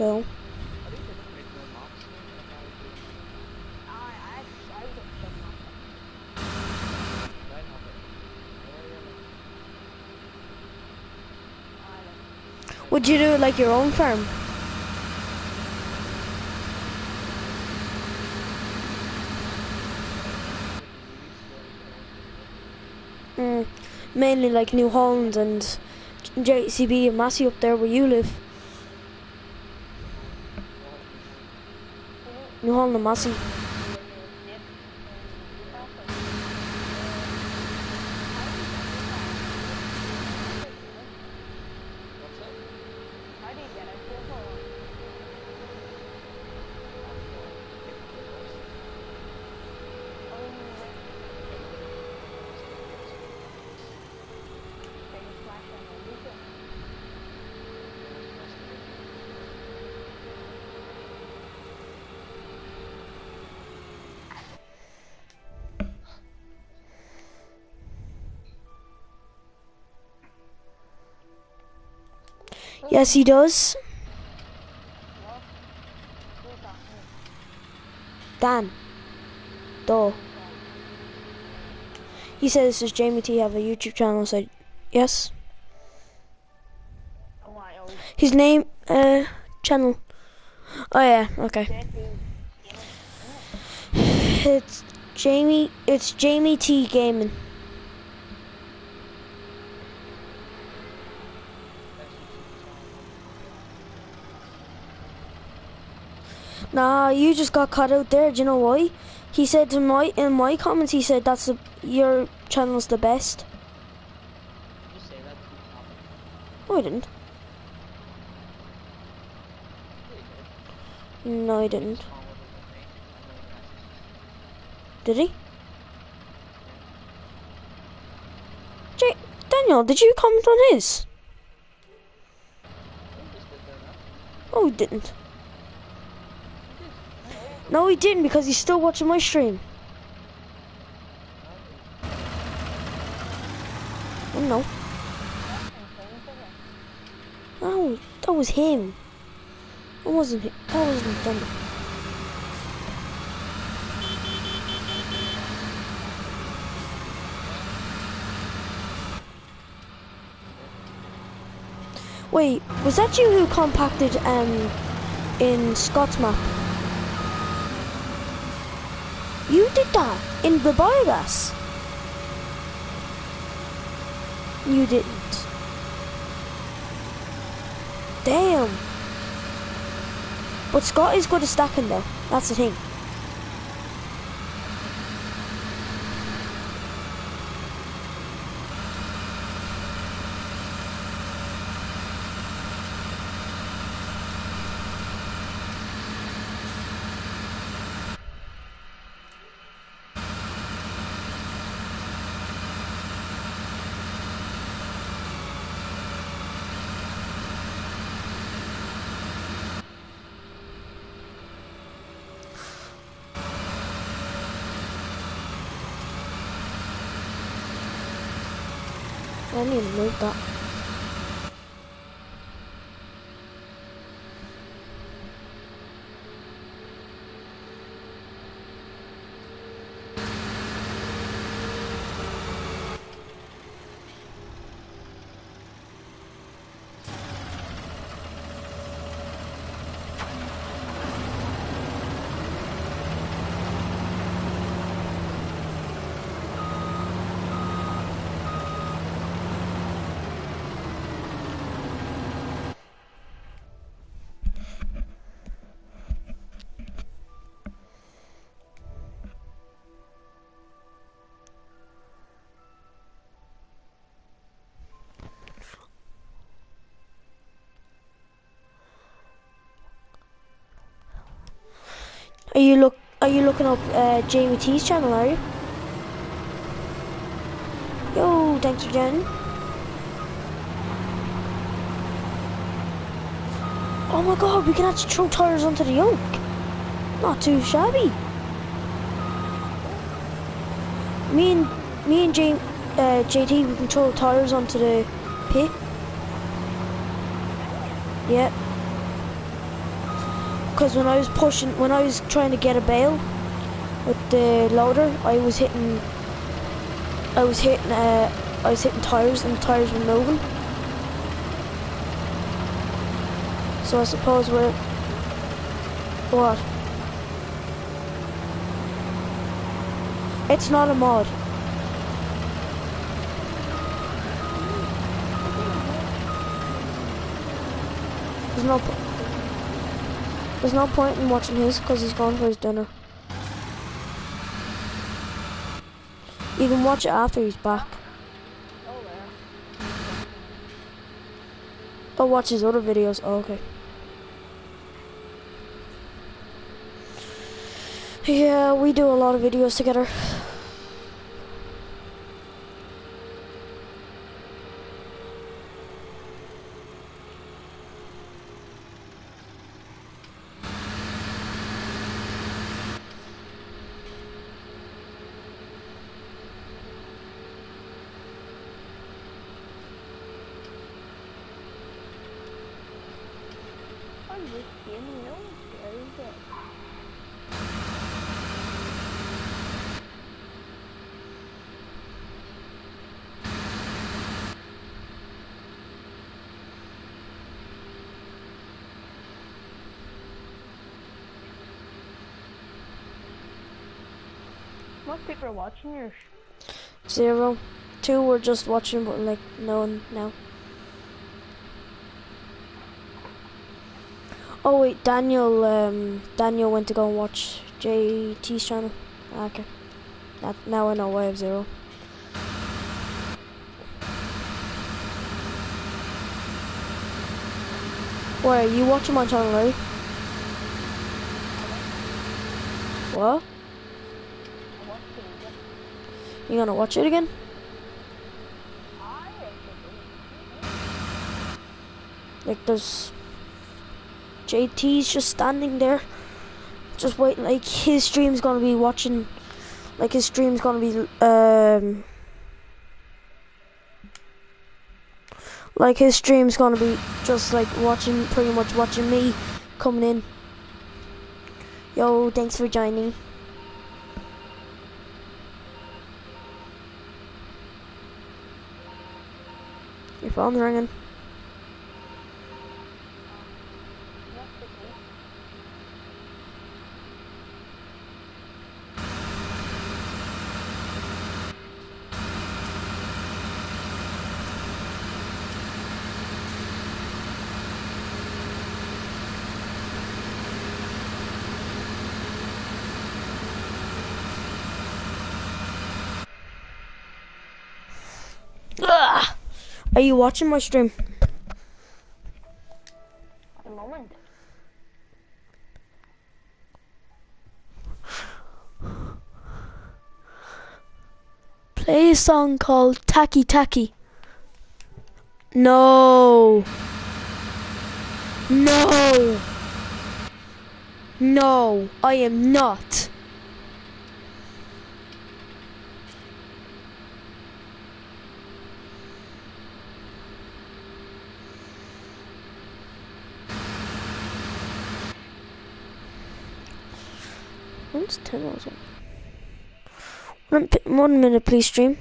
so. Would you do like your own farm? Mm, mainly like New Holland and JCB and Massey up there where you live. New Holland Yes, he does. Dan. Duh. He says, does Jamie T have a YouTube channel? Said, yes. His name, uh, channel. Oh yeah, okay. *sighs* It's Jamie, it's Jamie T Gaming. Nah, you just got cut out there. Do you know why? He said to my in my comments. He said that's the, your channel's the best. You say that to the. No, I didn't. You. No, I didn't. Did he? J- Daniel, did you comment on his? You. Oh, he didn't. No, he didn't because he's still watching my stream. Oh no. Oh, that was him. That wasn't him. That wasn't Daniel. Wait, was that you who compacted um in Scott's map? You did that in the biogas. You didn't. Damn. But Scott is good at stacking though. That's the thing. I need to move that. Are you look are you looking up uh, Jamie T's channel, are you? Yo, thanks joining. Oh my god, we can actually throw tires onto the yoke. Not too shabby. Me and me and Jam, uh, JT, we can throw tires onto the pit. Yeah. Because when I was pushing, when I was trying to get a bale with the loader, I was hitting, I was hitting, uh, I was hitting tires and the tires were moving. So I suppose we're... What? It's not a mod. There's no... po- There's no point in watching his because he's gone for his dinner. You can watch it after he's back. Or watch his other videos. Oh, okay. Yeah, we do a lot of videos together. I'm just kidding. No one's scared of it. Most people are watching yours. Zero. Two were just watching, but like no one now. Oh wait, Daniel. Um, Daniel went to go and watch JT's channel. Ah, Okay. That, now I know why I have zero. Why are you watching my channel, right? What? I watched it. yeah. You gonna watch it again? Like there's JT's just standing there, just waiting. Like his stream's gonna be watching. Like his stream's gonna be um. Like his stream's gonna be just like watching, pretty much watching me coming in. Yo, thanks for joining. Your phone's ringing. watched it. yeah. Ugh. Are you watching my stream? At the moment. Play a song called Tacky Tacky. No. No. No, I am not. When's 10 hours on? One, one minute, please, stream.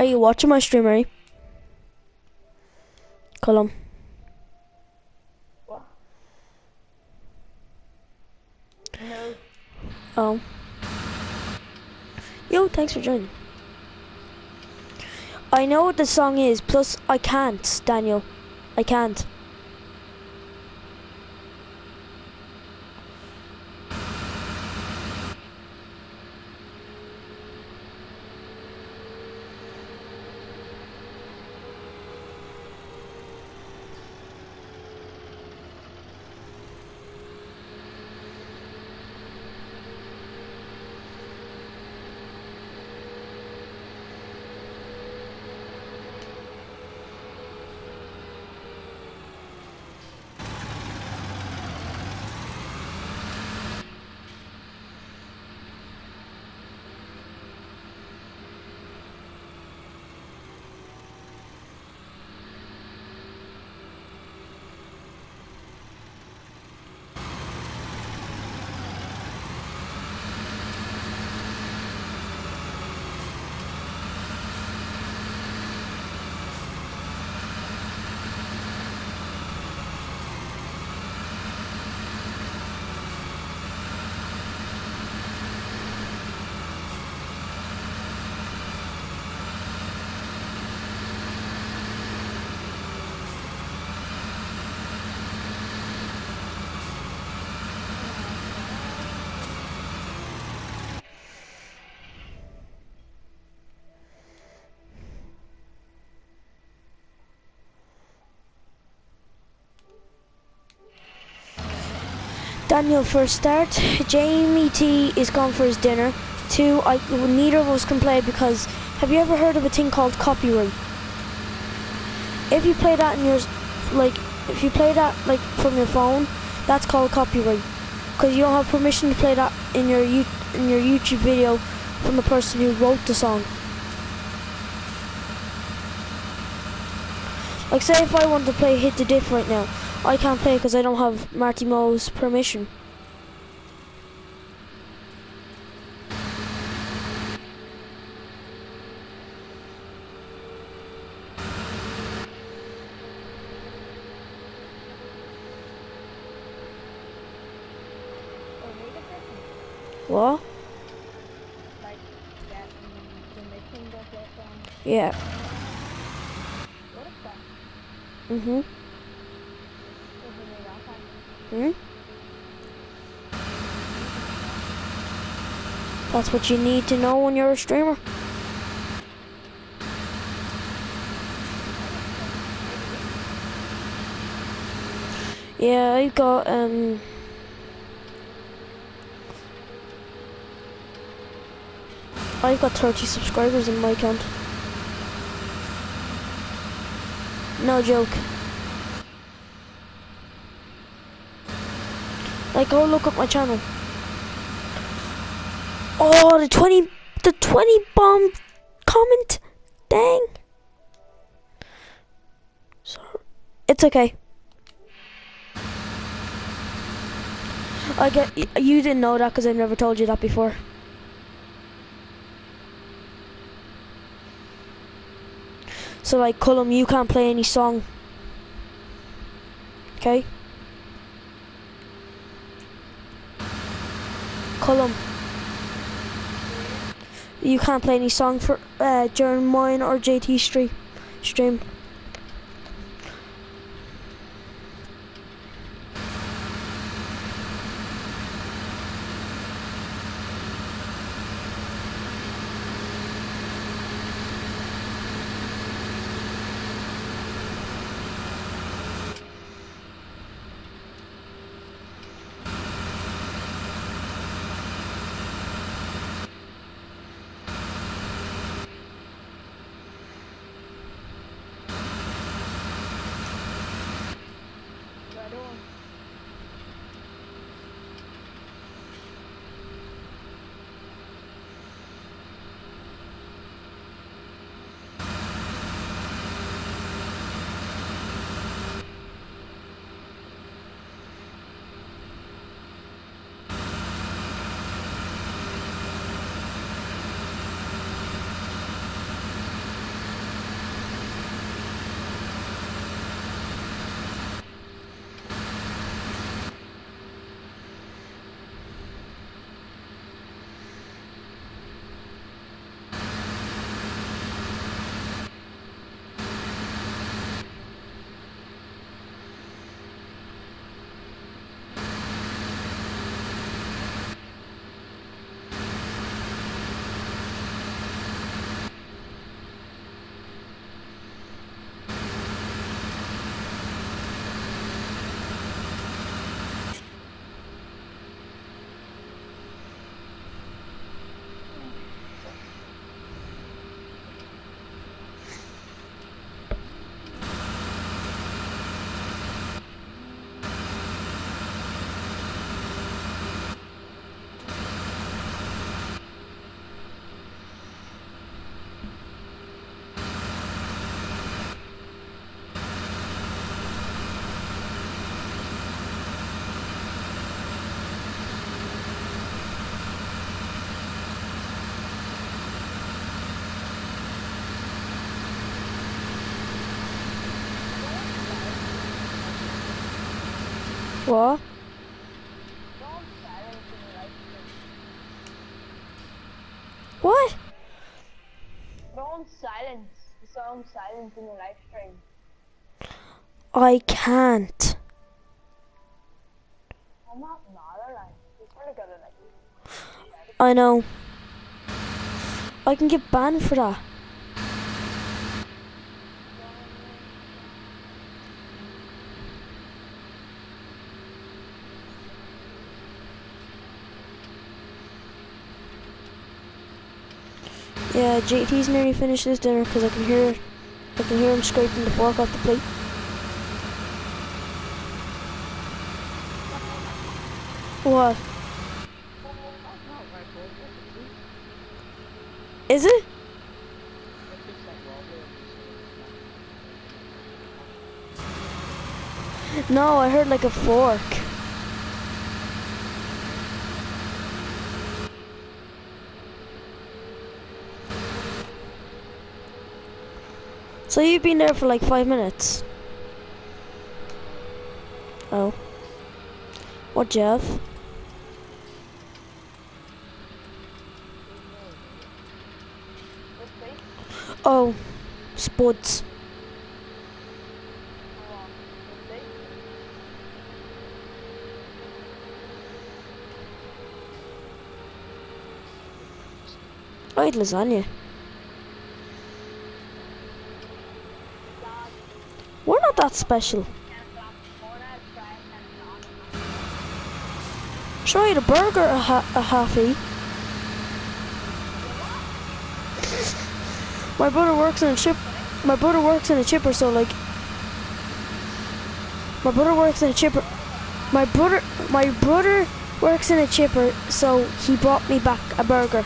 Are you watching my stream, Ray? Column. What? No. Oh. Yo, thanks for joining. I know what the song is, plus I can't, Daniel. I can't. Daniel for a start. Jamie T is gone for his dinner. Two, I, neither of us can play because have you ever heard of a thing called copyright? If you play that in your, like, if you play that like from your phone, that's called copyright because you don't have permission to play that in your you in your YouTube video from the person who wrote the song. Like say if I want to play Hit the Diff right now, I can't play because I don't have Marty Mone's permission. What? Yeah. What is that? Mhm. What do they got that? Hmm. That's what you need to know when you're a streamer. Yeah, I got um. I've got 30 subscribers in my account. No joke. Like, go look up my channel. Oh, the 20, the 20 bomb comment. Dang. Sorry. It's okay. I get, you didn't know that because I've never told you that before. So like, Cullum, you can't play any song. Okay? You can't play any song for uh, during mine or JT stream. Stream. What? What? Don't silence the song silence in the live stream. I can't. I'm not probably like I know. I can get banned for that. Yeah, JT's nearly finished his dinner because I can hear, I can hear him scraping the fork off the plate. What? Is it? No, I heard like a fork. So you've been there for like five minutes? Oh. What, Jeff? Oh, sports. Oh, I had lasagna. Dog, We're not that special. Sure, I a burger a, ha- a halfie. My brother works in a chip. My brother works in a chipper, so like. My brother works in a chipper. My brother, my brother works in a chipper, so he brought me back a burger.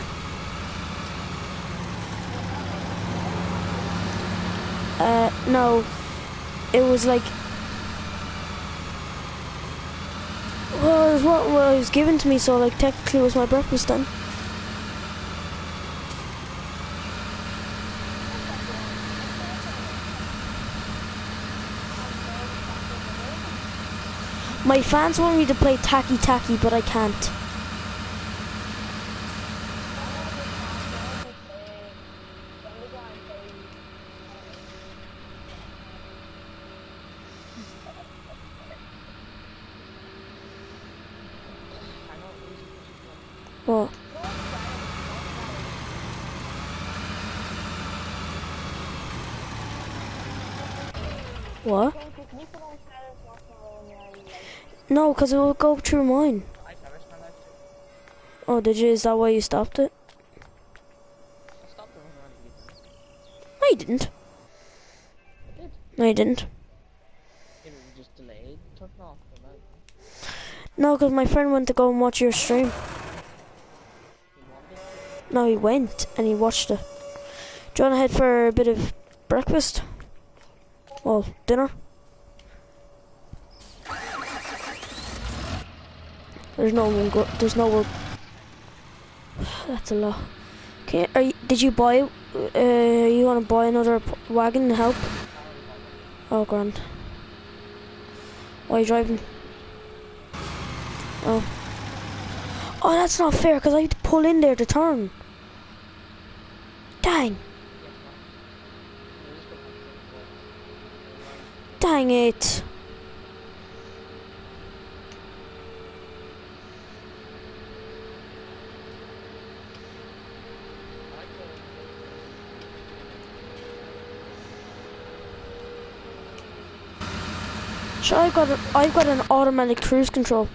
Uh, no, it was like. Well, it was what was given to me, so like technically was my breakfast then. My fans want me to play tacky tacky, but I can't. I know it was just like, What? What? Can you put on status marshmallow in your like, No, because it will go through mine. Oh, did you? Is that why you stopped it? I stopped around. No, you didn't. I did. No, you didn't. It was just delayed. Took off. No, because my friend went to go and watch your stream. No, he went and he watched it. Do you want to head for a bit of breakfast? Well, dinner? There's no one go- There's no one. That's a lot. Okay, you, did you buy? Uh, you want to buy another wagon to help? Oh, grand. Why are you driving? Oh. Oh, that's not fair because I had to pull in there to turn. Dang. Dang it. I've got a, I've got an automatic cruise control.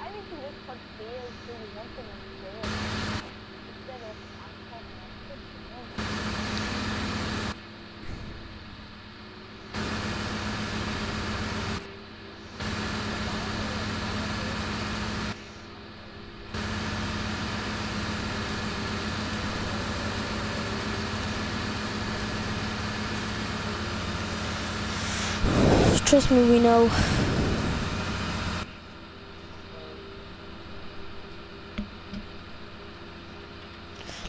I think you just put beers through nothing and beer. Instead of alcohol and nothing. Trust me, we know.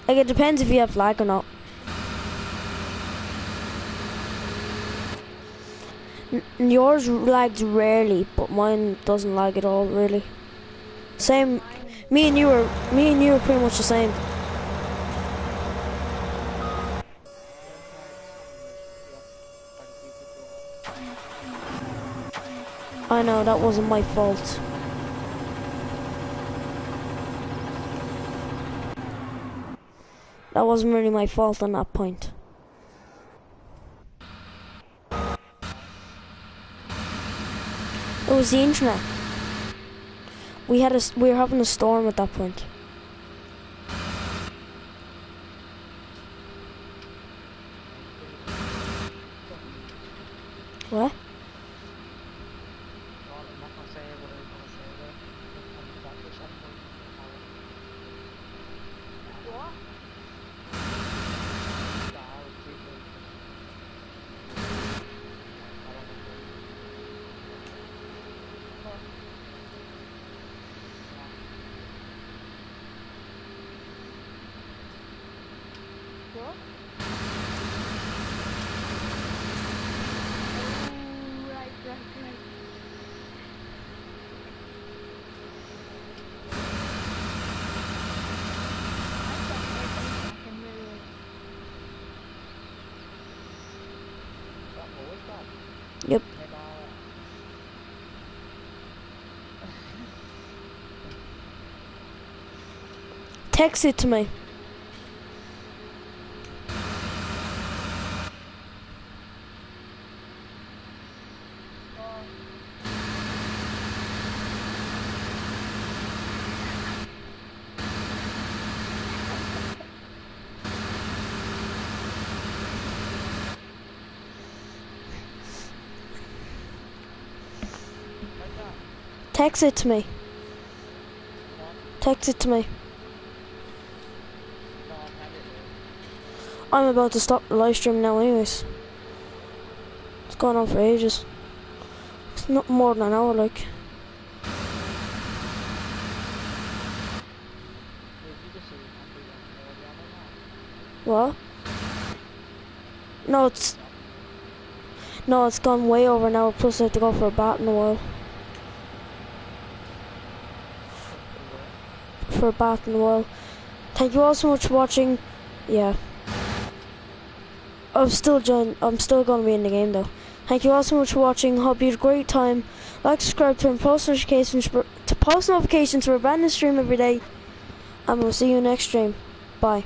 Like it depends if you have lag or not. N- yours lags rarely, but mine doesn't lag at all, really. Same. Me and you are me and you are pretty much the same. I know that wasn't my fault. That wasn't really my fault on that point. It was the internet. We had a we were having a storm at that point. Oh, right, right, right. I can't wait till I can really- That always bad. Yep. Mega. Text it to me. Text it to me. Text it to me. No, I have it here. I'm about to stop the live stream now anyways. It's going on for ages. It's not more than an hour like. What? No, it's no, it's gone way over hour. Plus, I have to go for a bat in a while. For a bat in a while. Thank you all so much for watching. Yeah. I'm still join. I'm still gonna be in the game though. Thank you all so much for watching. Hope you had a great time. Like, subscribe, turn post notifications to post notifications for a brand new stream every day. And we'll see you next stream. Bye.